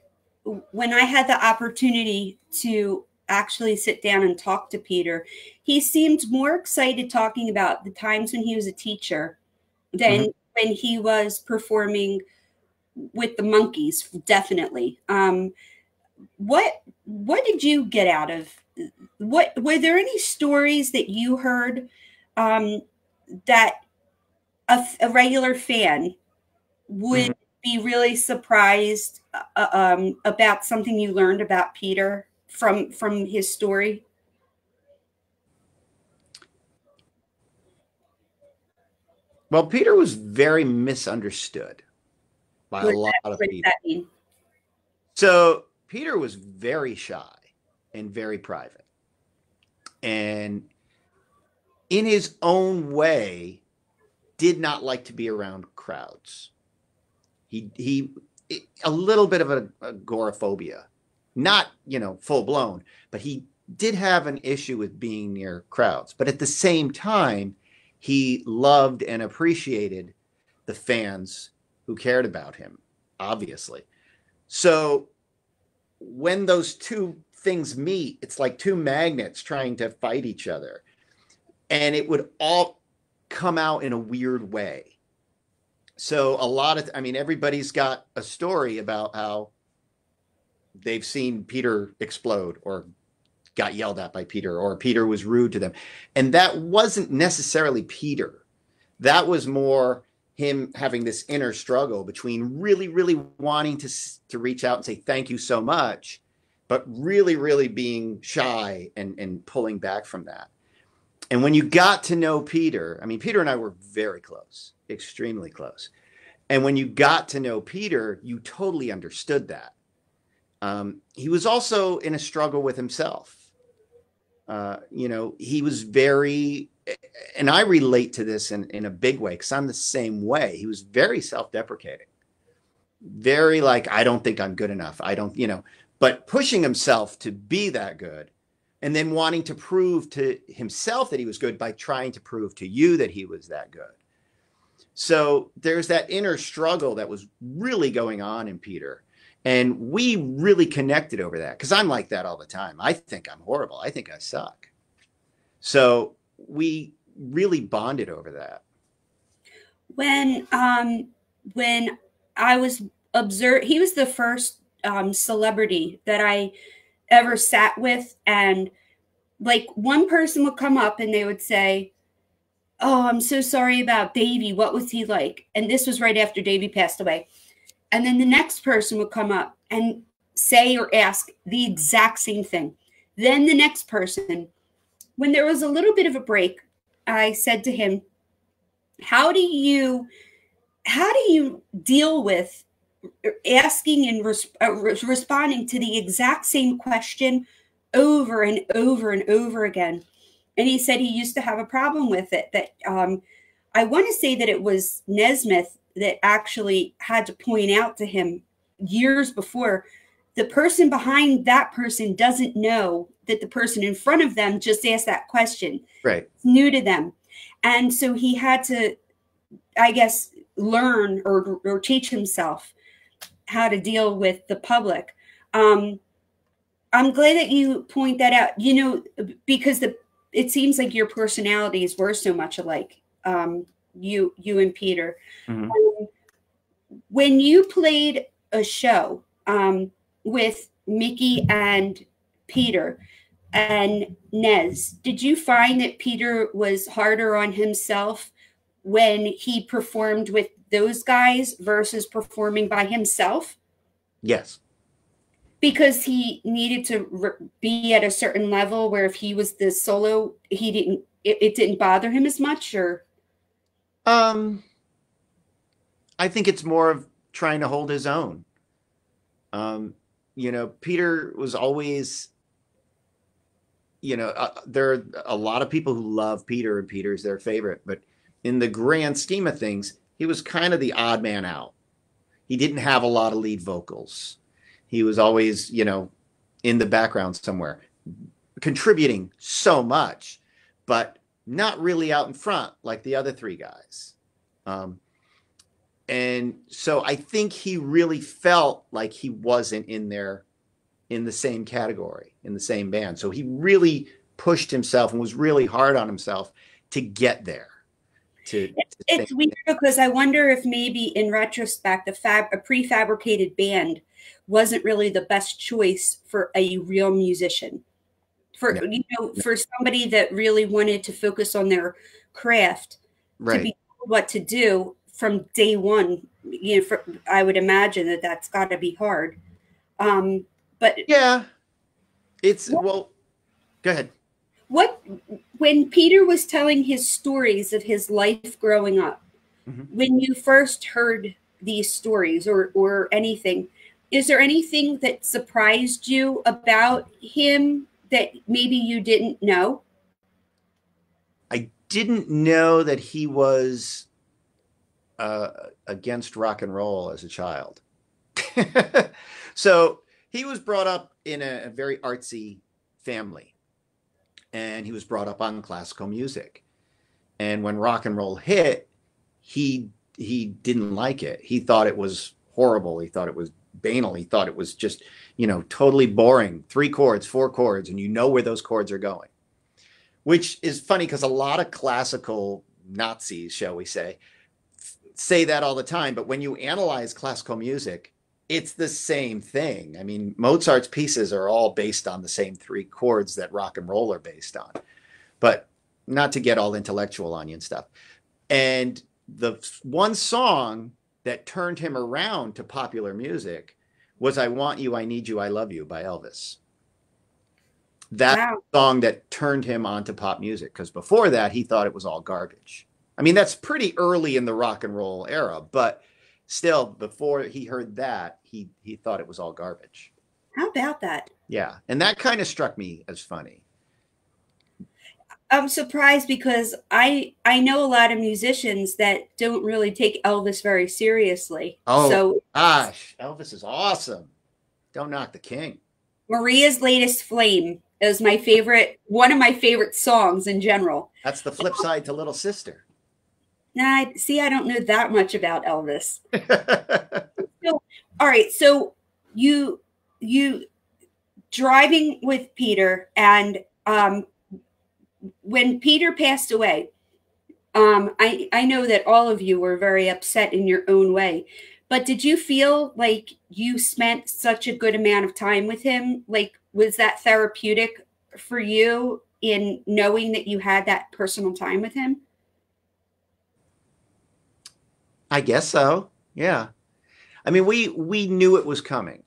when I had the opportunity to actually sit down and talk to Peter, he seemed more excited talking about the times when he was a teacher than mm-hmm. when he was performing with the Monkees. Definitely. Um, what what did you get out of what were there any stories that you heard um, that a, a, regular fan would mm-hmm. be really surprised uh, um, about something you learned about Peter from from his story? Well, Peter was very misunderstood by what a lot that, of people. So Peter was very shy and very private. And in his own way, did not like to be around crowds. He he a little bit of a, agoraphobia not you know full blown but he did have an issue with being near crowds but at the same time he loved and appreciated the fans who cared about him obviously so when those two things meet it's like two magnets trying to fight each other and it would all come out in a weird way so a lot of i mean everybody's got a story about how they've seen Peter explode or got yelled at by Peter or Peter was rude to them. And that wasn't necessarily Peter. That was more him having this inner struggle between really, really wanting to, to reach out and say, thank you so much, but really, really being shy and, and pulling back from that. And when you got to know Peter, I mean, Peter and I were very close, extremely close. And when you got to know Peter, you totally understood that um, he was also in a struggle with himself. Uh, you know, he was very, and I relate to this in, in a big way because I'm the same way. He was very self deprecating, very like, I don't think I'm good enough. I don't, you know, but pushing himself to be that good and then wanting to prove to himself that he was good by trying to prove to you that he was that good. So there's that inner struggle that was really going on in Peter and we really connected over that because I'm like that all the time. I think I'm horrible. I think I suck. So we really bonded over that. When um when I was observed, he was the first um, celebrity that I ever sat with, and like one person would come up and they would say, "Oh, I'm so sorry about Davy. What was he like?" And this was right after Davy passed away. And then the next person would come up and say or ask the exact same thing. Then the next person, when there was a little bit of a break, I said to him, "How do you how do you deal with asking and res- uh, responding to the exact same question over and over and over again?" And he said he used to have a problem with it. That um, I want to say that it was Nesmith that actually had to point out to him years before the person behind that person doesn't know that the person in front of them just asked that question. Right. It's new to them. And so he had to, I guess, learn or, or teach himself how to deal with the public. Um, I'm glad that you point that out, you know, because the it seems like your personalities were so much alike. Um, you you and Peter. Mm-hmm. Um, when you played a show um, with Micky and Peter, and Nez, did you find that Peter was harder on himself when he performed with those guys versus performing by himself? Yes. Because he needed to be at a certain level where if he was the solo, he didn't, it, it didn't bother him as much or? Um, I think it's more of trying to hold his own. Um, you know, Peter was always, you know, uh, there are a lot of people who love Peter and Peter's their favorite, but in the grand scheme of things, he was kind of the odd man out. He didn't have a lot of lead vocals. He was always, you know, in the background somewhere, contributing so much, but not really out in front like the other three guys. Um, and so I think he really felt like he wasn't in there in the same category, in the same band. So he really pushed himself and was really hard on himself to get there. To, to it's weird because I wonder if maybe in retrospect, a fab a prefabricated band wasn't really the best choice for a real musician. For no. you know, no. for somebody that really wanted to focus on their craft, right. to be told what to do from day one. You know, for, I would imagine that that's got to be hard. Um, but yeah, it's well. Go ahead. What when Peter was telling his stories of his life growing up, mm-hmm. when you first heard these stories or or anything, is there anything that surprised you about him that maybe you didn't know? I didn't know that he was uh, against rock and roll as a child. so he was brought up in a, a, very artsy family, and he was brought up on classical music. And when rock and roll hit, he he didn't like it. He thought it was horrible. He thought it was banal. He thought it was just you know totally boring. Three chords, four chords, and you know where those chords are going. Which is funny because a lot of classical Nazis, shall we say, say that all the time, but when you analyze classical music, it's the same thing. I mean, Mozart's pieces are all based on the same three chords that rock and roll are based on. But not to get all intellectual on you and stuff. And the one song that turned him around to popular music was I Want You, I Need You, I Love You by Elvis. That wow. song that turned him onto pop music because before that he thought it was all garbage. I mean, that's pretty early in the rock and roll era, but still, before he heard that, he he thought it was all garbage. How about that? Yeah, and that kind of struck me as funny. I'm surprised because I I know a lot of musicians that don't really take Elvis very seriously. Oh, so gosh, Elvis is awesome. Don't knock the king. Maria's latest flame is my favorite, one of my favorite songs in general. That's the flip side to Little Sister. Nah, see, I don't know that much about Elvis. so, all right, so you you driving with Peter, and um, when Peter passed away, um, I I know that all of you were very upset in your own way. But did you feel like you spent such a good amount of time with him? Like, was that therapeutic for you in knowing that you had that personal time with him? I guess so. Yeah. I mean, we we knew it was coming.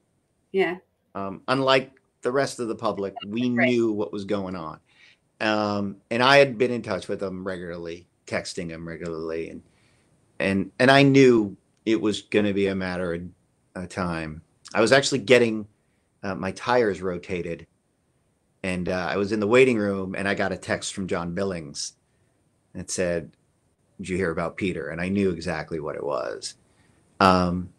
Yeah. Um, unlike the rest of the public, we right. knew what was going on. Um, and I had been in touch with them regularly, texting them regularly, and and and I knew it was going to be a matter of, time. I was actually getting uh, my tires rotated, and uh, I was in the waiting room, and I got a text from John Billings. It said, did you hear about Peter? And I knew exactly what it was. Um,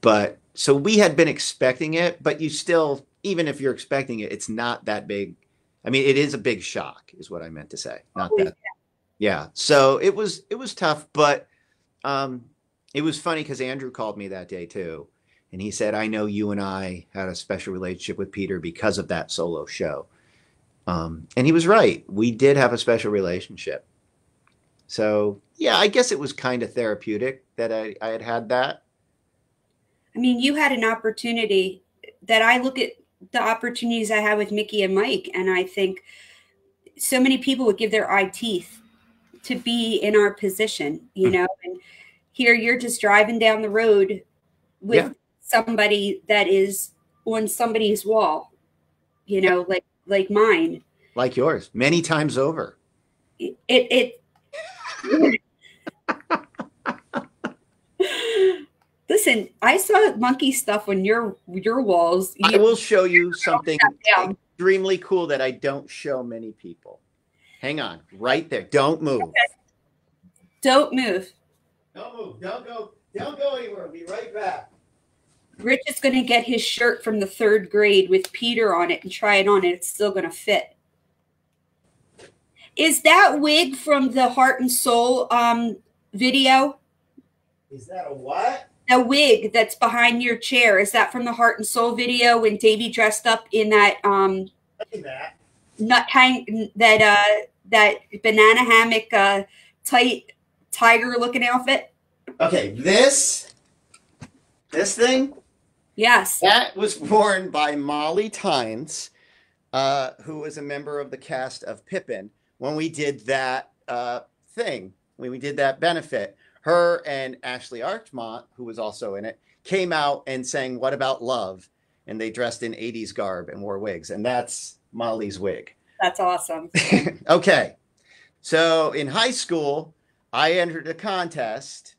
but so we had been expecting it, but you still, even if you're expecting it, it's not that big. I mean, it is a big shock, is what I meant to say. Not that. Yeah. yeah. So it was it was tough, but um, it was funny because Andrew called me that day too, and he said, "I know you and I had a special relationship with Peter because of that solo show." Um, and he was right. We did have a special relationship. So yeah, I guess it was kind of therapeutic that I, I had had that. I mean, you had an opportunity that I look at the opportunities I had with Micky and Mike, and I think so many people would give their eye teeth to be in our position, you mm-hmm. know. And here you're just driving down the road with yeah. somebody that is on somebody's wall, you know, like like mine, like yours, many times over. It it. It Listen, I saw Monkee stuff on your your walls. You I will show you something extremely cool that I don't show many people. Hang on, right there. Don't move. Okay. Don't move. Don't move. Don't go. Don't go anywhere. Be right back. Rich is going to get his shirt from the third grade with Peter on it and try it on, and it's still going to fit. Is that wig from the Heart and Soul um, video? Is that a what? The wig that's behind your chair. Is that from the Heart and Soul video when Davy dressed up in that um that. nut hang that uh that banana hammock uh tight tiger looking outfit? Okay, this this thing? Yes. That was worn by Molly Tynes, uh, who was a member of the cast of Pippin when we did that uh, thing, when we did that benefit her and Ashley Archmont, who was also in it, came out and sang "What About Love," and they dressed in '80s garb and wore wigs, and that's Molly's wig. That's awesome. okay, so in high school, I entered a contest.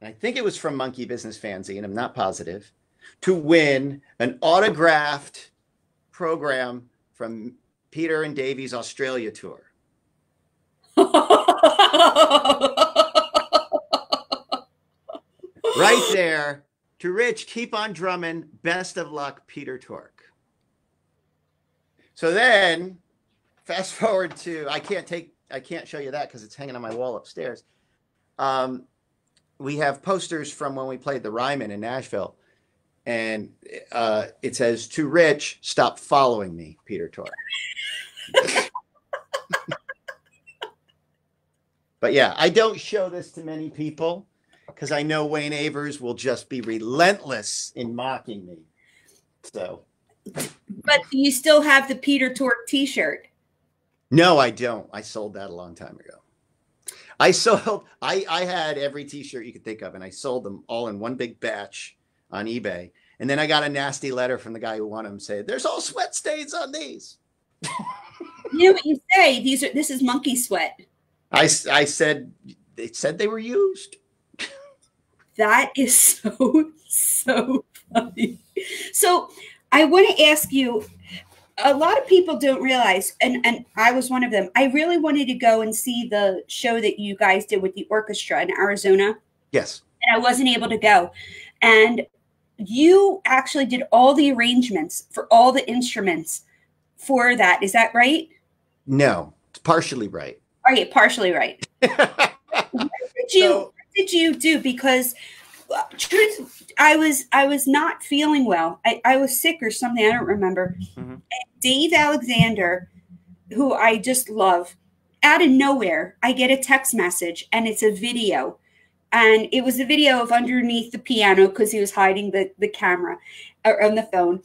I think it was from Monkee Business Fanzine. And I'm not positive to win an autographed program from Peter and Davy's Australia tour. right there to Rich, keep on drumming. Best of luck, Peter Tork. So then, fast forward to I can't take I can't show you that because it's hanging on my wall upstairs. Um, we have posters from when we played the Ryman in Nashville, and uh, it says to Rich, stop following me, Peter Tork. but yeah, I don't show this to many people because I know Wayne Avers will just be relentless in mocking me. So, but you still have the Peter Tork T-shirt. No, I don't. I sold that a long time ago. I sold. I I had every T-shirt you could think of, and I sold them all in one big batch on eBay. And then I got a nasty letter from the guy who won them saying, "There's all sweat stains on these." you know what you say? These are this is Monkee sweat. I I said they said they were used. That is so, so funny. So I want to ask you a lot of people don't realize, and, and I was one of them. I really wanted to go and see the show that you guys did with the orchestra in Arizona. Yes. And I wasn't able to go. And you actually did all the arrangements for all the instruments for that. Is that right? No, it's partially right. Okay, partially right. what did you so, did you do? Because uh, truth, I was I was not feeling well. I, I was sick or something. I don't remember. Mm-hmm. Dave Alexander, who I just love, out of nowhere, I get a text message and it's a video. And it was a video of underneath the piano because he was hiding the, the camera or on the phone.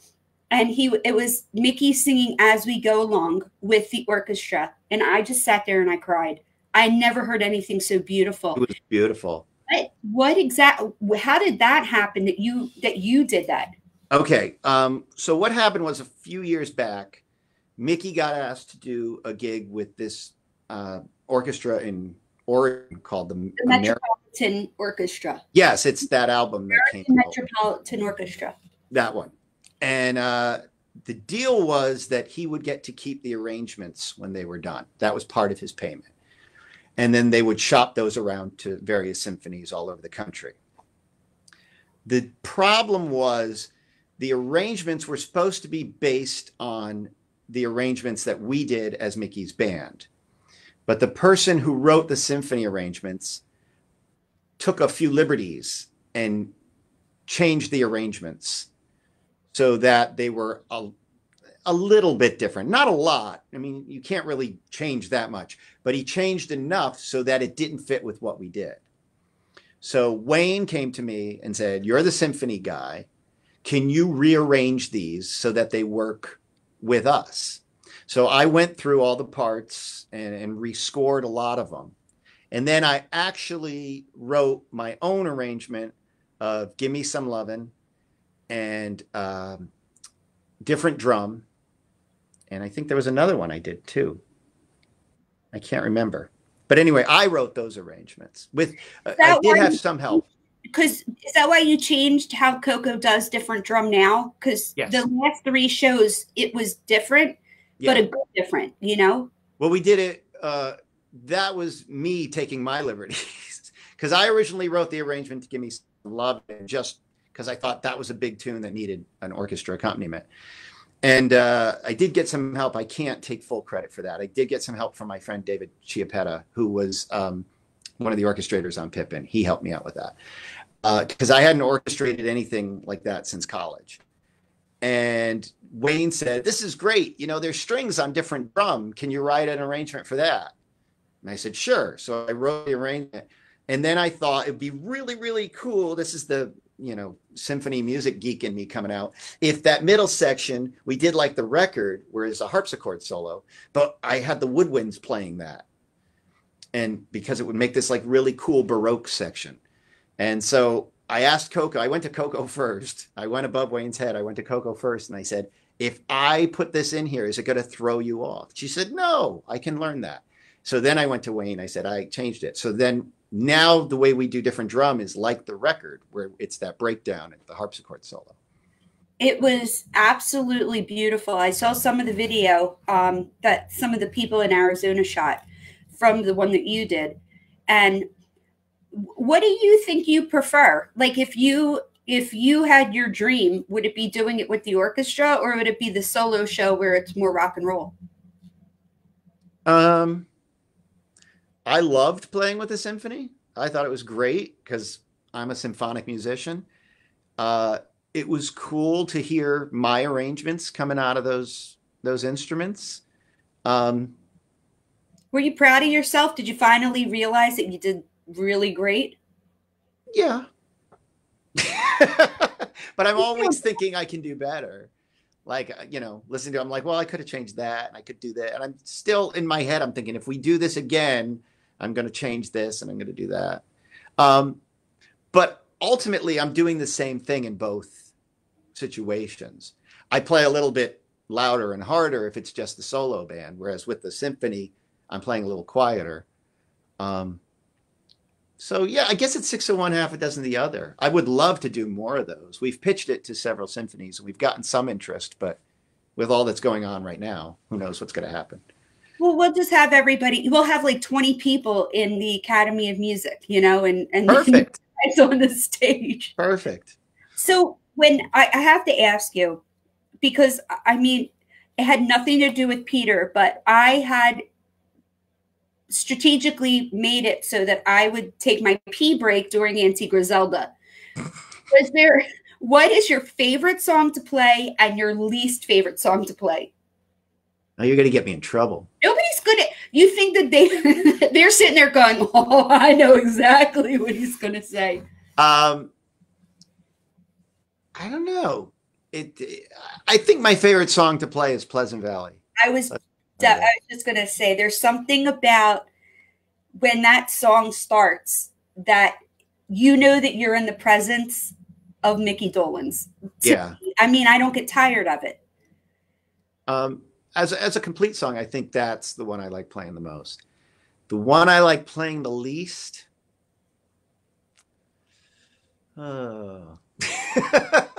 And he it was Micky singing as we go along with the orchestra. And I just sat there and I cried. I never heard anything so beautiful. It was beautiful. What what exactly how did that happen that you that you did that? Okay. Um, so what happened was a few years back, Micky got asked to do a gig with this uh, orchestra in Oregon called the, the Metropolitan Orchestra. Yes, it's that album that American came Metropolitan out. Orchestra. That one. And uh, the deal was that he would get to keep the arrangements when they were done. That was part of his payment and then they would shop those around to various symphonies all over the country. The problem was the arrangements were supposed to be based on the arrangements that we did as Micky's band. But the person who wrote the symphony arrangements took a few liberties and changed the arrangements so that they were a, a little bit different, not a lot. I mean, you can't really change that much, but he changed enough so that it didn't fit with what we did. So Wayne came to me and said, You're the symphony guy. can you rearrange these so that they work with us? So I went through all the parts and, and rescored a lot of them. And then I actually wrote my own arrangement of Give Me Some Lovin' and um, Different Drum. And I think there was another one I did too. I can't remember. But anyway, I wrote those arrangements with, uh, I did have some help because is that why you changed how Coco does different drum now? Because yes. the last three shows it was different, yeah. but a good different, you know. Well, we did it. Uh, that was me taking my liberties because I originally wrote the arrangement to give me some love, just because I thought that was a big tune that needed an orchestra accompaniment. And uh, I did get some help. I can't take full credit for that. I did get some help from my friend David Chiappetta, who was um, one of the orchestrators on Pippin. He helped me out with that because uh, I hadn't orchestrated anything like that since college. And Wayne said, "This is great. You know, there's strings on different drum. Can you write an arrangement for that?" And I said, "Sure." So I wrote the arrangement, and then I thought it'd be really, really cool. This is the you know symphony music geek in me coming out. If that middle section we did like the record, where it's a harpsichord solo, but I had the woodwinds playing that and because it would make this like really cool baroque section and so i asked coco i went to coco first i went above wayne's head i went to coco first and i said if i put this in here is it going to throw you off she said no i can learn that so then i went to wayne i said i changed it so then now the way we do different drum is like the record where it's that breakdown at the harpsichord solo it was absolutely beautiful i saw some of the video um, that some of the people in arizona shot from the one that you did. And what do you think you prefer? Like if you if you had your dream, would it be doing it with the orchestra or would it be the solo show where it's more rock and roll? Um I loved playing with the symphony. I thought it was great because I'm a symphonic musician. Uh, it was cool to hear my arrangements coming out of those those instruments. Um, were you proud of yourself? Did you finally realize that you did really great? Yeah. but I'm always thinking I can do better. Like, uh, you know, listening to, I'm like, well, I could have changed that and I could do that. And I'm still in my head, I'm thinking, if we do this again, I'm going to change this and I'm going to do that. Um, but ultimately, I'm doing the same thing in both situations. I play a little bit louder and harder if it's just the solo band, whereas with the symphony, I'm playing a little quieter. Um, so yeah, I guess it's six of one, half a dozen the other. I would love to do more of those. We've pitched it to several symphonies and we've gotten some interest, but with all that's going on right now, who knows what's going to happen. Well, we'll just have everybody. We'll have like 20 people in the Academy of Music, you know, and and perfect. It's on the stage. Perfect. So when I, I have to ask you, because I mean, it had nothing to do with Peter, but I had strategically made it so that I would take my pee break during Auntie Griselda. Was there what is your favorite song to play and your least favorite song to play? Now you're gonna get me in trouble. Nobody's good at you think that they they're sitting there going, Oh, I know exactly what he's gonna say. Um I don't know. It, it I think my favorite song to play is Pleasant Valley. I was I was just gonna say there's something about when that song starts that you know that you're in the presence of Micky Dolenz. Yeah. I mean, I don't get tired of it. Um, as a, as a complete song, I think that's the one I like playing the most. The one I like playing the least. Oh.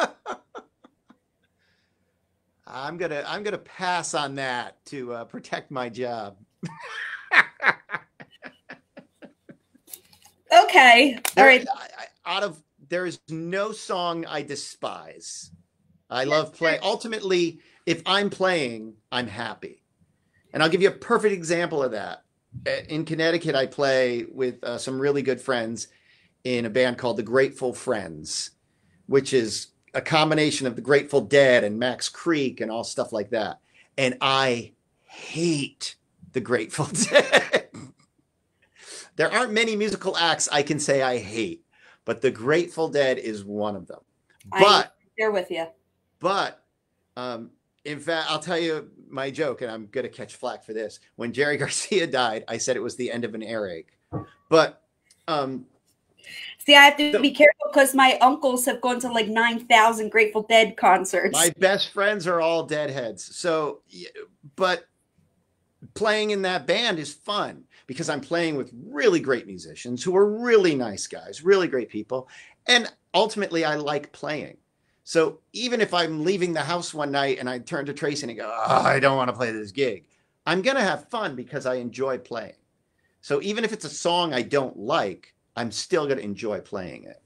I'm gonna I'm gonna pass on that to uh, protect my job. okay, all right. out of there is no song I despise. I love playing. Ultimately, if I'm playing, I'm happy, and I'll give you a perfect example of that. In Connecticut, I play with uh, some really good friends in a band called the Grateful Friends, which is a combination of the Grateful Dead and Max Creek and all stuff like that. And I hate the Grateful Dead. there aren't many musical acts I can say I hate, but the Grateful Dead is one of them. But I there with you. But um, in fact, I'll tell you my joke, and I'm going to catch flack for this. When Jerry Garcia died, I said it was the end of an earache. But um, see, I have to be careful because my uncles have gone to like nine thousand Grateful Dead concerts. My best friends are all deadheads. So, but playing in that band is fun because I'm playing with really great musicians who are really nice guys, really great people, and ultimately, I like playing. So even if I'm leaving the house one night and I turn to Tracy and I go, oh, I don't want to play this gig, I'm going to have fun because I enjoy playing. So even if it's a song I don't like, I'm still going to enjoy playing it.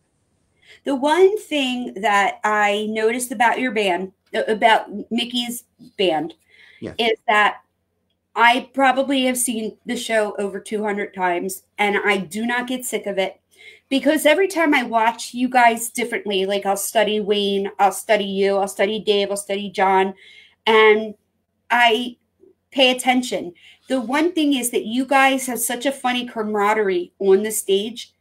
The one thing that I noticed about your band, uh, about Micky's band, yeah. is that I probably have seen the show over 200 times and I do not get sick of it because every time I watch you guys differently, like I'll study Wayne, I'll study you, I'll study Dave, I'll study John, and I pay attention. The one thing is that you guys have such a funny camaraderie on the stage.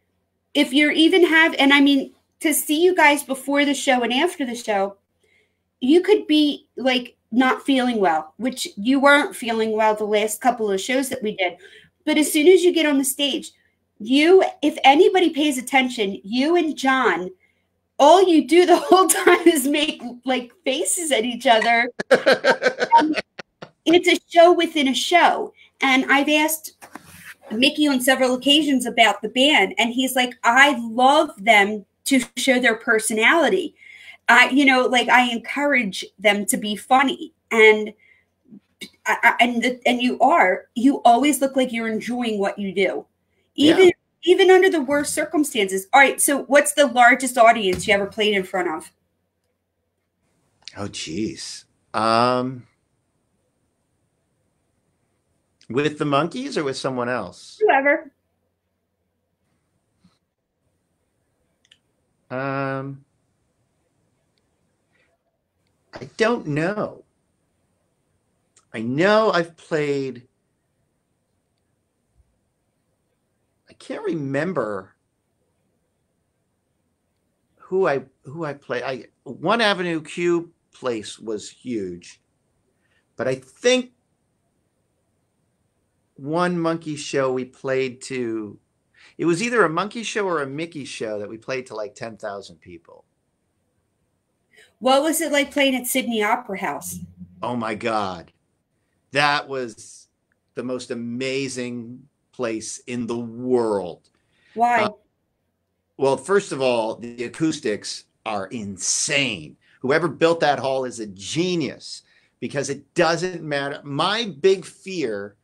If you're even have, and I mean, to see you guys before the show and after the show, you could be like not feeling well, which you weren't feeling well the last couple of shows that we did. But as soon as you get on the stage, you, if anybody pays attention, you and John, all you do the whole time is make like faces at each other. it's a show within a show. And I've asked Micky on several occasions about the band, and he's like, I love them to show their personality. I, you know, like I encourage them to be funny. And I, and and you are you always look like you're enjoying what you do even yeah. even under the worst circumstances. All right, so what's the largest audience you ever played in front of? Oh, geez. Um, with the Monkees or with someone else? Whoever. Um, I don't know. I know I've played can't remember who I who I play. I One Avenue Q place was huge, but I think one Monkee show we played to. It was either a Monkee show or a Micky show that we played to like ten thousand people. What was it like playing at Sydney Opera House? Oh my God, that was the most amazing place in the world. Why? Uh, well, first of all, the acoustics are insane. Whoever built that hall is a genius because it doesn't matter. My big fear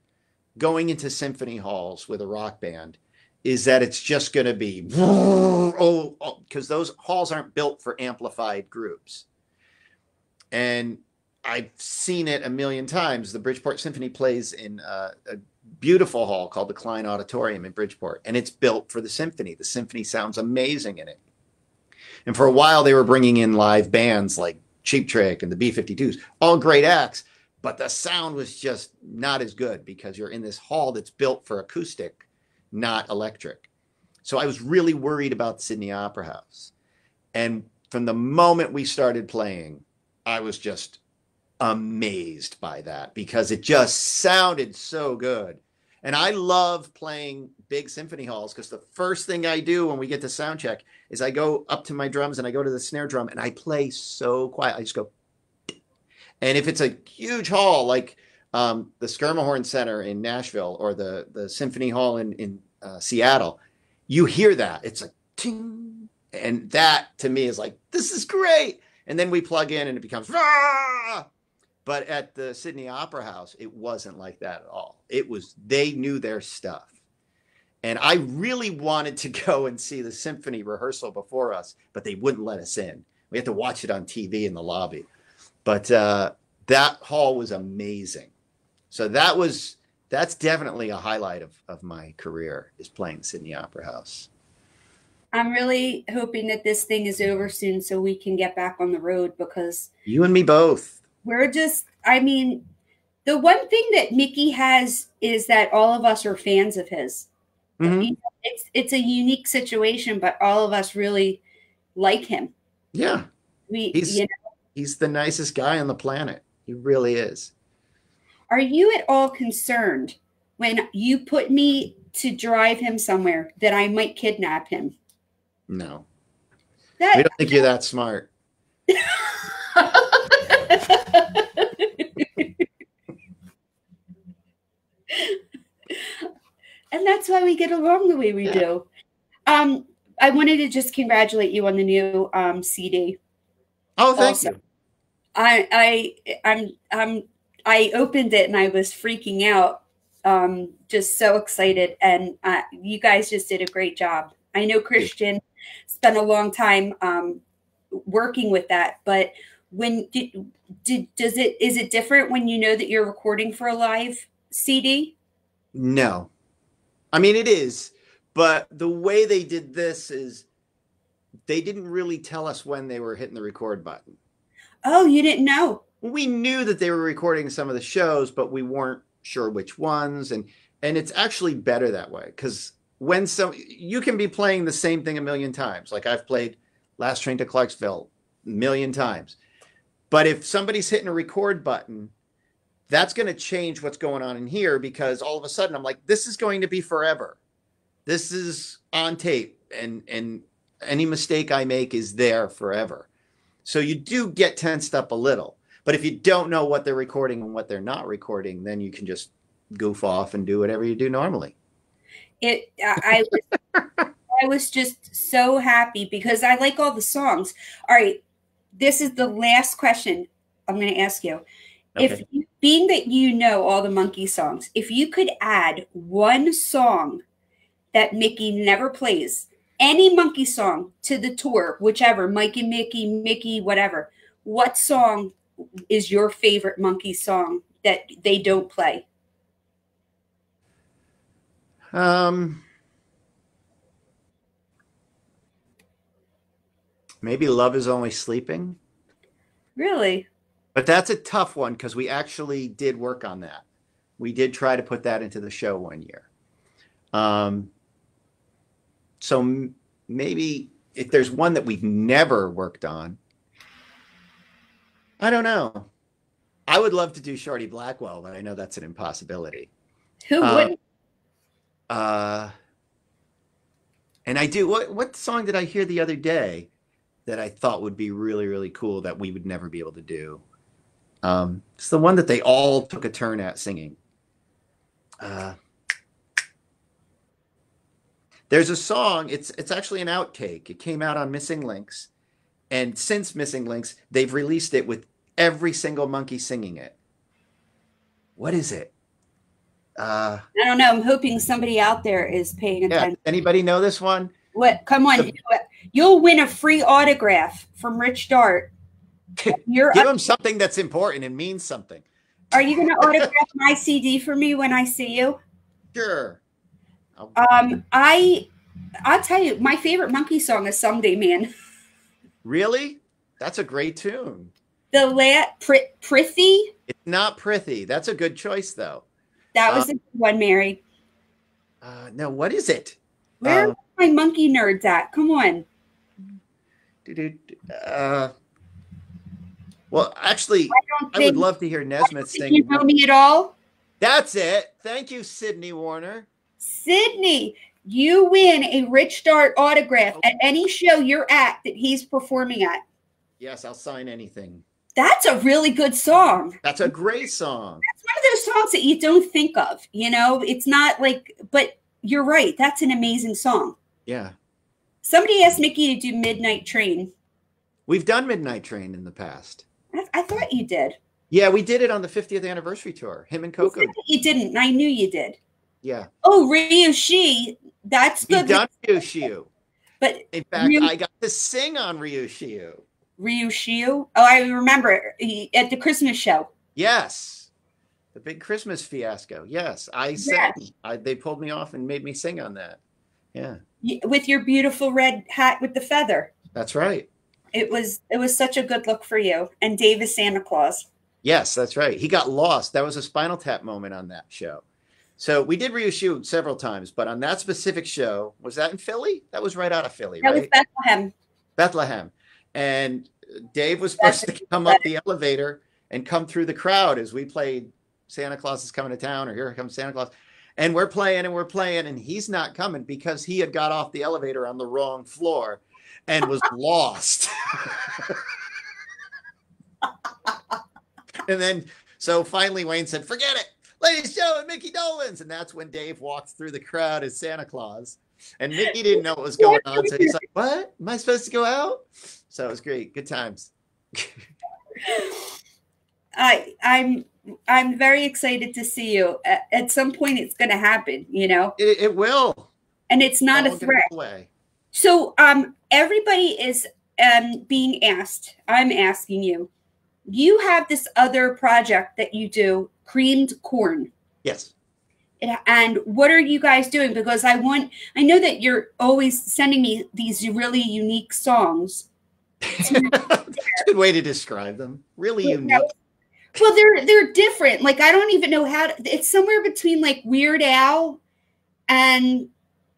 going into symphony halls with a rock band is that it's just going to be oh because oh, those halls aren't built for amplified groups. And I've seen it a million times. The Bridgeport Symphony plays in uh, a beautiful hall called the Klein Auditorium in Bridgeport, and it's built for the symphony. The symphony sounds amazing in it. And for a while, they were bringing in live bands like Cheap Trick and the B 52s, all great acts, but the sound was just not as good because you're in this hall that's built for acoustic, not electric. So I was really worried about Sydney Opera House. And from the moment we started playing, I was just amazed by that because it just sounded so good. And I love playing big symphony halls because the first thing I do when we get to sound check is I go up to my drums and I go to the snare drum and I play so quiet. I just go. And if it's a huge hall like um, the Schermerhorn Center in Nashville or the the Symphony Hall in in uh, Seattle, you hear that. It's like ting, and that to me is like this is great. And then we plug in and it becomes Rah! But at the Sydney Opera House, it wasn't like that at all. It was, they knew their stuff. And I really wanted to go and see the symphony rehearsal before us, but they wouldn't let us in. We had to watch it on TV in the lobby. But uh, that hall was amazing. So that was, that's definitely a highlight of, of my career is playing Sydney Opera House. I'm really hoping that this thing is over soon so we can get back on the road because you and me both we're just, I mean, the one thing that Micky has is that all of us are fans of his. Mm-hmm. It's it's a unique situation, but all of us really like him. Yeah, We, He's- you know, He's the nicest guy on the planet. He really is. are you at all concerned when you put me to drive him somewhere that I might kidnap him? No, we don't think you're that smart. and that's why we get along the way we do. Um, I wanted to just congratulate you on the new um, CD. Oh, thank Awesome. you. I I I'm I'm I opened it and I was freaking out, um, just so excited. And uh, you guys just did a great job. I know Christian spent a long time um, working with that, but when did, did does it is it different when you know that you're recording for a live CD? No, I mean it is, but the way they did this is they didn't really tell us when they were hitting the record button. Oh, you didn't know. we knew that they were recording some of the shows but we weren't sure which ones and and it's actually better that way because when some you can be playing the same thing a million times like i've played last train to clarksville a million times but if somebody's hitting a record button that's going to change what's going on in here because all of a sudden i'm like this is going to be forever this is on tape and and any mistake i make is there forever so you do get tensed up a little but if you don't know what they're recording and what they're not recording, then you can just goof off and do whatever you do normally. It I was I was just so happy because I like all the songs. All right, this is the last question I'm going to ask you. If Okay. you, being that you know all the Monkee songs, if you could add one song that Micky never plays, any Monkee song to the tour, whichever, Mikey, Micky, Micky, whatever, what song is your favorite Monkee song that they don't play? Um, maybe Love is Only Sleeping, Really? but that's a tough one because we actually did work on that. We did try to put that into the show one year. Um, so m- maybe if there's one that we've never worked on, I don't know. I would love to do Shorty Blackwell, but I know that's an impossibility. Who Uh, wouldn't? Uh, and I do. What what song did I hear the other day that I thought would be really really cool that we would never be able to do? Um, it's the one that they all took a turn at singing. Uh, there's a song. It's it's actually an outtake. It came out on Missing Links, and since Missing Links, they've released it with every single Monkee singing it. What is it? Uh, I don't know. I'm hoping somebody out there is paying attention. yeah. Anybody know this one? What? Come on, The- you know what? You'll win a free autograph from Rich Dart. You're. Give him something that's important and means something. Are you going to autograph my CD for me when I see you? Sure. I'll- Um, I. I'll tell you, my favorite Monkee song is "Someday Man." really? That's a great tune. The la Pri- Prithy. It's not Prithy. That's a good choice, though. That was Uh, the good one, Mary. Uh, no, what is it? Where uh, are my Monkee nerds at? Come on. Uh, well, actually, I I would love to hear Nesmith sing. you know me at all. That's it. Thank you, Sydney Warner. Sydney, you win a Rich Dart autograph at any show you're at that he's performing at. Yes, I'll sign anything. That's a really good song. That's a great song. It's one of those songs that you don't think of, you know? It's not like, but you're right. That's an amazing song. Yeah. Somebody asked Micky to do Midnight Train. We've done Midnight Train in the past. I, I thought you did. Yeah, we did it on the 50th anniversary tour. Him and Coco. that you didn't. I knew you did. Yeah. Oh, Riu Chiu. That's We've good. done Riu Chiu. But In fact, Ryu- I got to sing on Riu Chiu. Ryushiu. Oh, I remember he- at the Christmas show. Yes. The big Christmas fiasco. Yes. I sang. I, they pulled me off and made me sing on that. Yeah. with your beautiful red hat with the feather. That's right. It was it was such a good look for you. And Dave is Santa Claus. Yes, that's right. He got lost. That was a Spinal Tap moment on that show. So we did Riu Chiu several times, but on that specific show, was that in Philly? That was right out of Philly, That was right? Bethlehem. Bethlehem. And Dave was supposed to come up the elevator and come through the crowd as we played Santa Claus is coming to town or here comes Santa Claus. And we're playing and we're playing and he's not coming because he had got off the elevator on the wrong floor and was lost. and then so finally Wayne said, "Forget it. Ladies Joe and Micky Dolenz." And that's when Dave walked through the crowd as Santa Claus. And Mickey didn't know what was going on. So he's like, What? Am I supposed to go out? So it was great. Good times. I I'm I'm very excited to see you. At, at some point it's gonna happen, you know. It, it will. And it's not a threat. Away. So um everybody is um being asked, I'm asking you, you have this other project that you do, creamed corn. Yes and what are you guys doing because i want i know that you're always sending me these really unique songs good way to describe them really unique well they're they're different like i don't even know how to, it's somewhere between like weird al and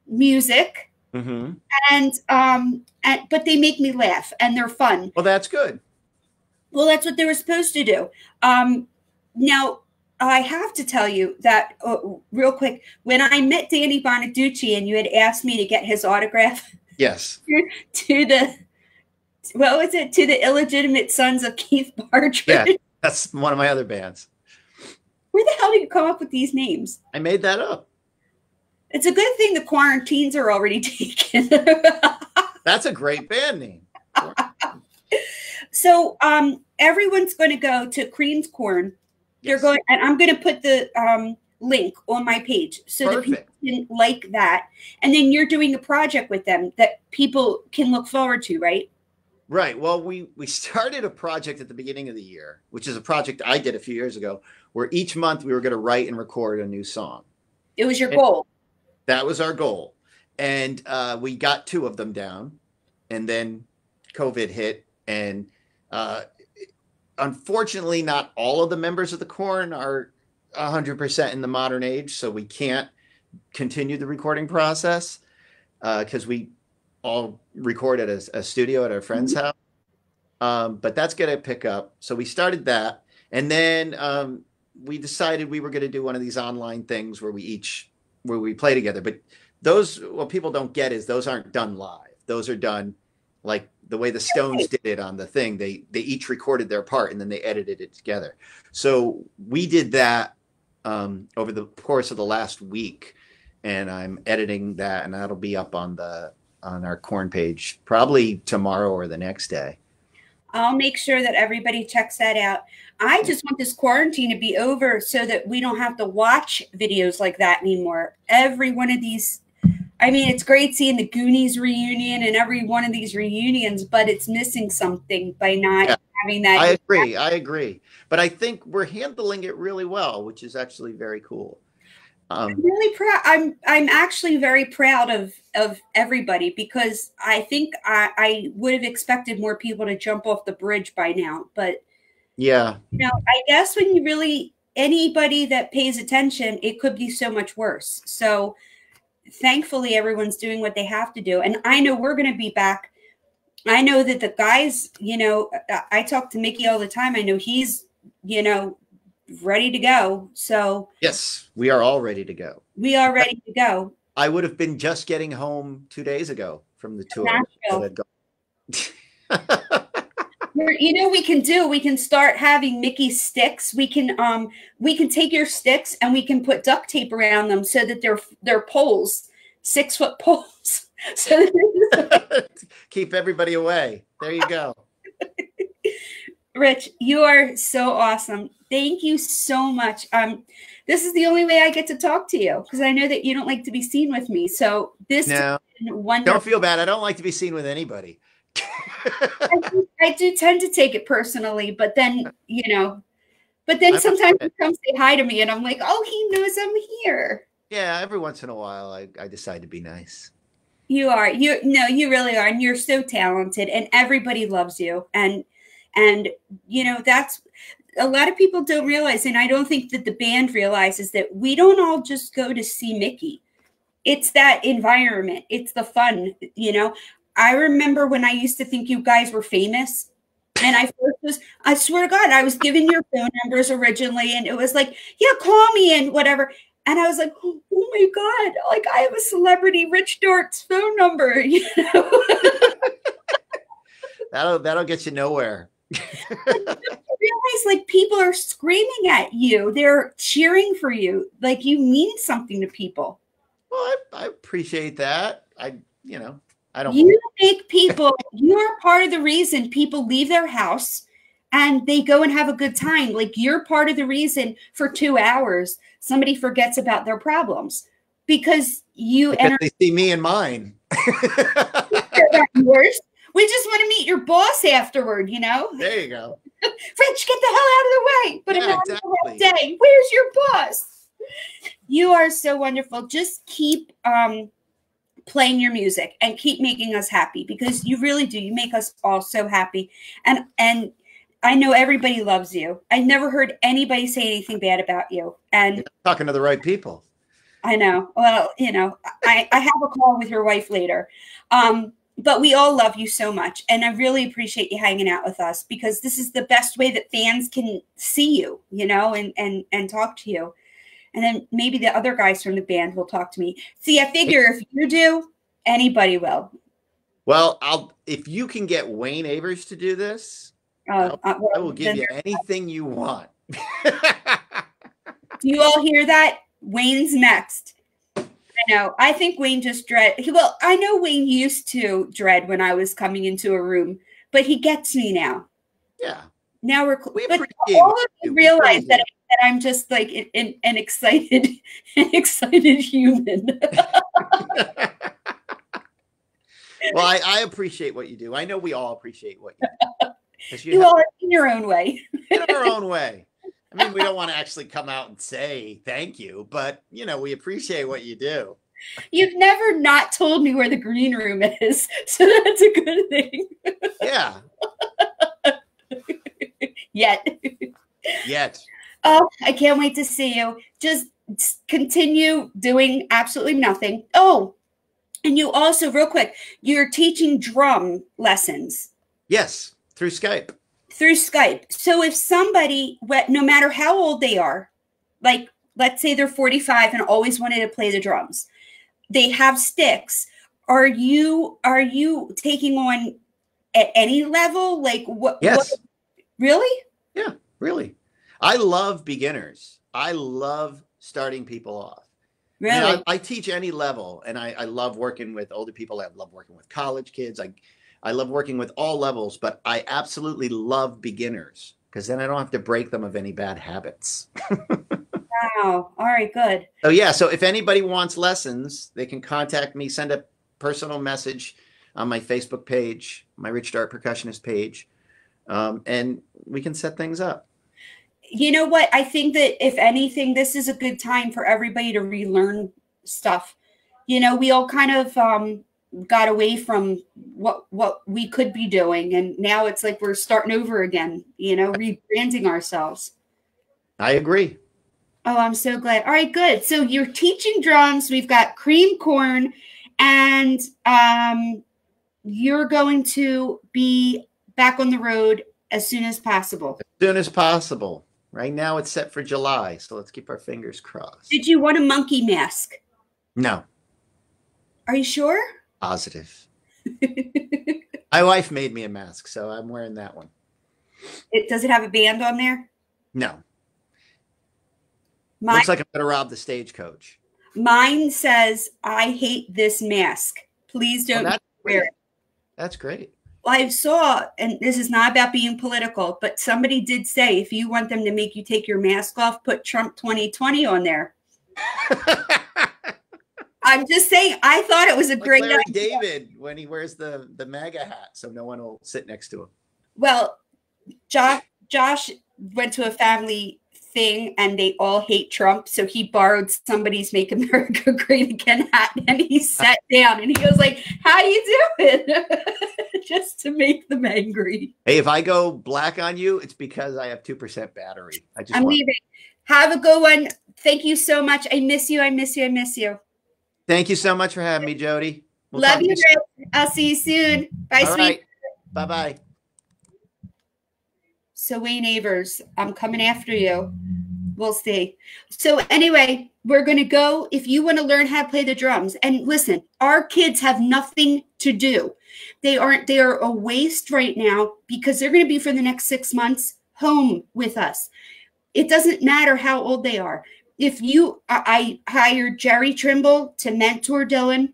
music mm-hmm. and um and but they make me laugh and they're fun well that's good well that's what they were supposed to do um now I have to tell you that uh, real quick. When I met Danny Bonaduce and you had asked me to get his autograph, yes, to, to the what was it to the illegitimate sons of Keith Partridge? Yeah, that's one of my other bands. Where the hell did you come up with these names? I made that up. It's a good thing the quarantines are already taken. that's a great band name. so, um, everyone's going to go to Creamed Corn they're going, and I'm going to put the um, link on my page so Perfect. that people can like that. And then you're doing a project with them that people can look forward to, right? Right. Well, we we started a project at the beginning of the year, which is a project I did a few years ago, where each month we were going to write and record a new song. It was your and goal. That was our goal, and uh, we got two of them down, and then COVID hit, and uh, unfortunately, not all of the members of the Corn are 100% in the modern age, so we can't continue the recording process because uh, we all record at a, a studio at our friend's mm-hmm. house. Um, but that's going to pick up. So we started that. And then um, we decided we were going to do one of these online things where we each where we play together. But those what people don't get is those aren't done live. Those are done like the way the Stones did it on the thing. They they each recorded their part and then they edited it together. So we did that um, over the course of the last week, and I'm editing that, and that'll be up on the on our corn page probably tomorrow or the next day. I'll make sure that everybody checks that out. I just want this quarantine to be over so that we don't have to watch videos like that anymore. Every one of these I mean, it's great seeing the Goonies reunion and every one of these reunions, but it's missing something by not yeah, having that. I agree. I agree. But I think we're handling it really well, which is actually very cool. Um, I'm really proud. I'm I'm actually very proud of of everybody because I think I, I would have expected more people to jump off the bridge by now. But yeah, you know, I guess when you really anybody that pays attention, it could be so much worse. So thankfully everyone's doing what they have to do and i know we're going to be back i know that the guys you know i talk to micky all the time i know he's you know ready to go. So yes we are all ready to go. we are ready to go. I would have been just getting home two days ago from the tour. You know we can do? We can start having micky sticks. We can um we can take your sticks and we can put duct tape around them so that they're they're poles six foot poles. So keep everybody away. There you go rich you are so awesome. Thank you so much. Um this is the only way i get to talk to you because i know that you don't like to be seen with me. So this no, don't feel bad. I don't like to be seen with anybody. I, do, I, do, tend to take it personally, but then you know, but then sometimes he comes say hi to me, and I'm like, oh, he knows I'm here. Yeah, every once in a while, I, I decide to be nice. You are. You no, you really are, and you're so talented, and everybody loves you, and and you know that's a lot of people don't realize, and I don't think that the band realizes that we don't all just go to see Micky. It's that environment. It's the fun, you know. I remember when I used to think you guys were famous And I was, I swear to God, I was given your phone numbers originally, and it was like, yeah, call me and whatever. And I was like, oh my God, like I have a celebrity Rich Dart's phone number, you know. that'll that'll get you nowhere. realize like people are screaming at you, they're cheering for you, like you mean something to people. Well, I, I appreciate that. I, you know, I don't. You make people. you're part of the reason people leave their house and they go and have a good time. Like you're part of the reason for two hours somebody forgets about their problems because you because enter- they see me and mine. yours. We just want to meet your boss afterward, you know? There you go. Rich, get the hell out of the way. But yeah, exactly. day. Where's your boss? You are so wonderful. Just keep um, playing your music and keep making us happy because you really do. You make us all so happy. And and I know everybody loves you. I never heard anybody say anything bad about you. And You're talking to the right people. I know. Well, you know, I, I have a call with your wife later. Um, but we all love you so much and i really appreciate you hanging out with us because this is the best way that fans can see you you know and and and talk to you. And then maybe the other guys from the band will talk to me. See i figure if you do anybody will. Well i'll if you can get wayne avers to do this uh, uh, i will give you anything you want. Do you all hear that? Wayne's next I know. I think Wayne just dread. Well, I know Wayne used to dread when I was coming into a room, but he gets me now. Yeah. Now we're. We but all of you realize that, that I'm just like an, an, an excited, an excited human. well, I, I, appreciate what you do. I know we all appreciate what you do. You, you have, all in your own way. in our own way. I mean, we don't want to actually come out and say thank you, but you know, we appreciate what you do. You've never not told me where the green room is, so that's a good thing. Yeah. Yet. Yet. Oh, I can't wait to see you. Just continue doing absolutely nothing. Oh, and you also, real quick, you're teaching drum lessons. Yes, through Skype through Skype. So if somebody, no matter how old they are, like let's say they're 45 and always wanted to play the drums, they have sticks. Are you are you taking on at any level? Like what? Yes. What, really? Yeah, really. I love beginners. I love starting people off. Really? I, I, teach any level, and I, I love working with older people. I love working with college kids. I I love working with all levels, but I absolutely love beginners because then I don't have to break them of any bad habits. wow. All right, good. So yeah, so if anybody wants lessons, they can contact me, send a personal message on my Facebook page, my Rich Dart Percussionist page, um, and we can set things up. You know what? I think that if anything, this is a good time for everybody to relearn stuff. You know, we all kind of um, got away from what what we could be doing. And now it's like we're starting over again you know rebranding ourselves. I agree. Oh i'm so glad. All right good. So you're teaching drums. We've got cream corn and um you're going to be back on the road as soon as possible. As soon as possible. Right now it's set for july so let's keep our fingers crossed. Did you want a Monkee mask? No. Are you sure Positive. My wife made me a mask, so I'm wearing that one. It does it have a band on there? No. Mine, Looks like I'm gonna rob the stagecoach. Mine says, "I hate this mask. Please oh, don't oh, wear it." That's great. Well, I saw, and this is not about being political, but somebody did say if you want them to make you take your mask off, put Trump 2020 on there. I'm just saying, I thought it was a like great Larry idea. David when he wears the the MAGA hat, so no one will sit next to him. Well, Josh Josh went to a family thing and they all hate Trump, so he borrowed somebody's "Make America Great Again" hat and he sat down and he goes like, "How you doing?" just to make them angry. Hey, if I go black on you, it's because I have two percent battery. I just I'm leaving. Have a good one. Thank you so much. I miss you. I miss you. I miss you. Thank you so much for having me, Jodi. We'll Love you, Rich. I'll see you soon. Bye, All sweet. Right. Bye bye. So Wayne Avers, I'm coming after you. We'll see. So anyway, we're going to go if you want to learn how to play the drums. And listen, our kids have nothing to do. They aren't they are a waste right now because they're going to be for the next 6 months home with us. It doesn't matter how old they are. If you I, hired Jerry Trimble to mentor Dylan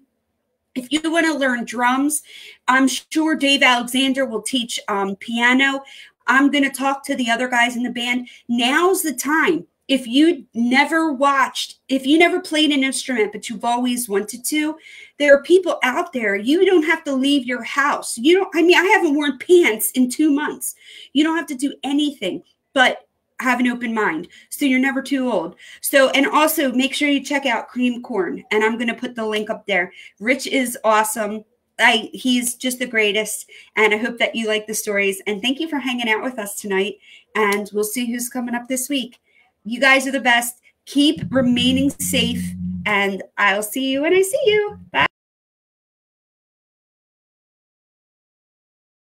if you want to learn drums, I'm sure Dave Alexander will teach um, piano. I'm going to talk to the other guys in the band. Now's the time. If you never watched, if you never played an instrument, but you've always wanted to, there are people out there. You don't have to leave your house. You don't, I mean, I haven't worn pants in two months. You don't have to do anything. But have an open mind. So you're never too old. So, and also make sure you check out Cream Corn. And I'm going to put the link up there. Rich is awesome. I, he's just the greatest. And I hope that you like the stories. And thank you for hanging out with us tonight. And we'll see who's coming up this week. You guys are the best. Keep remaining safe. And I'll see you when I see you. Bye.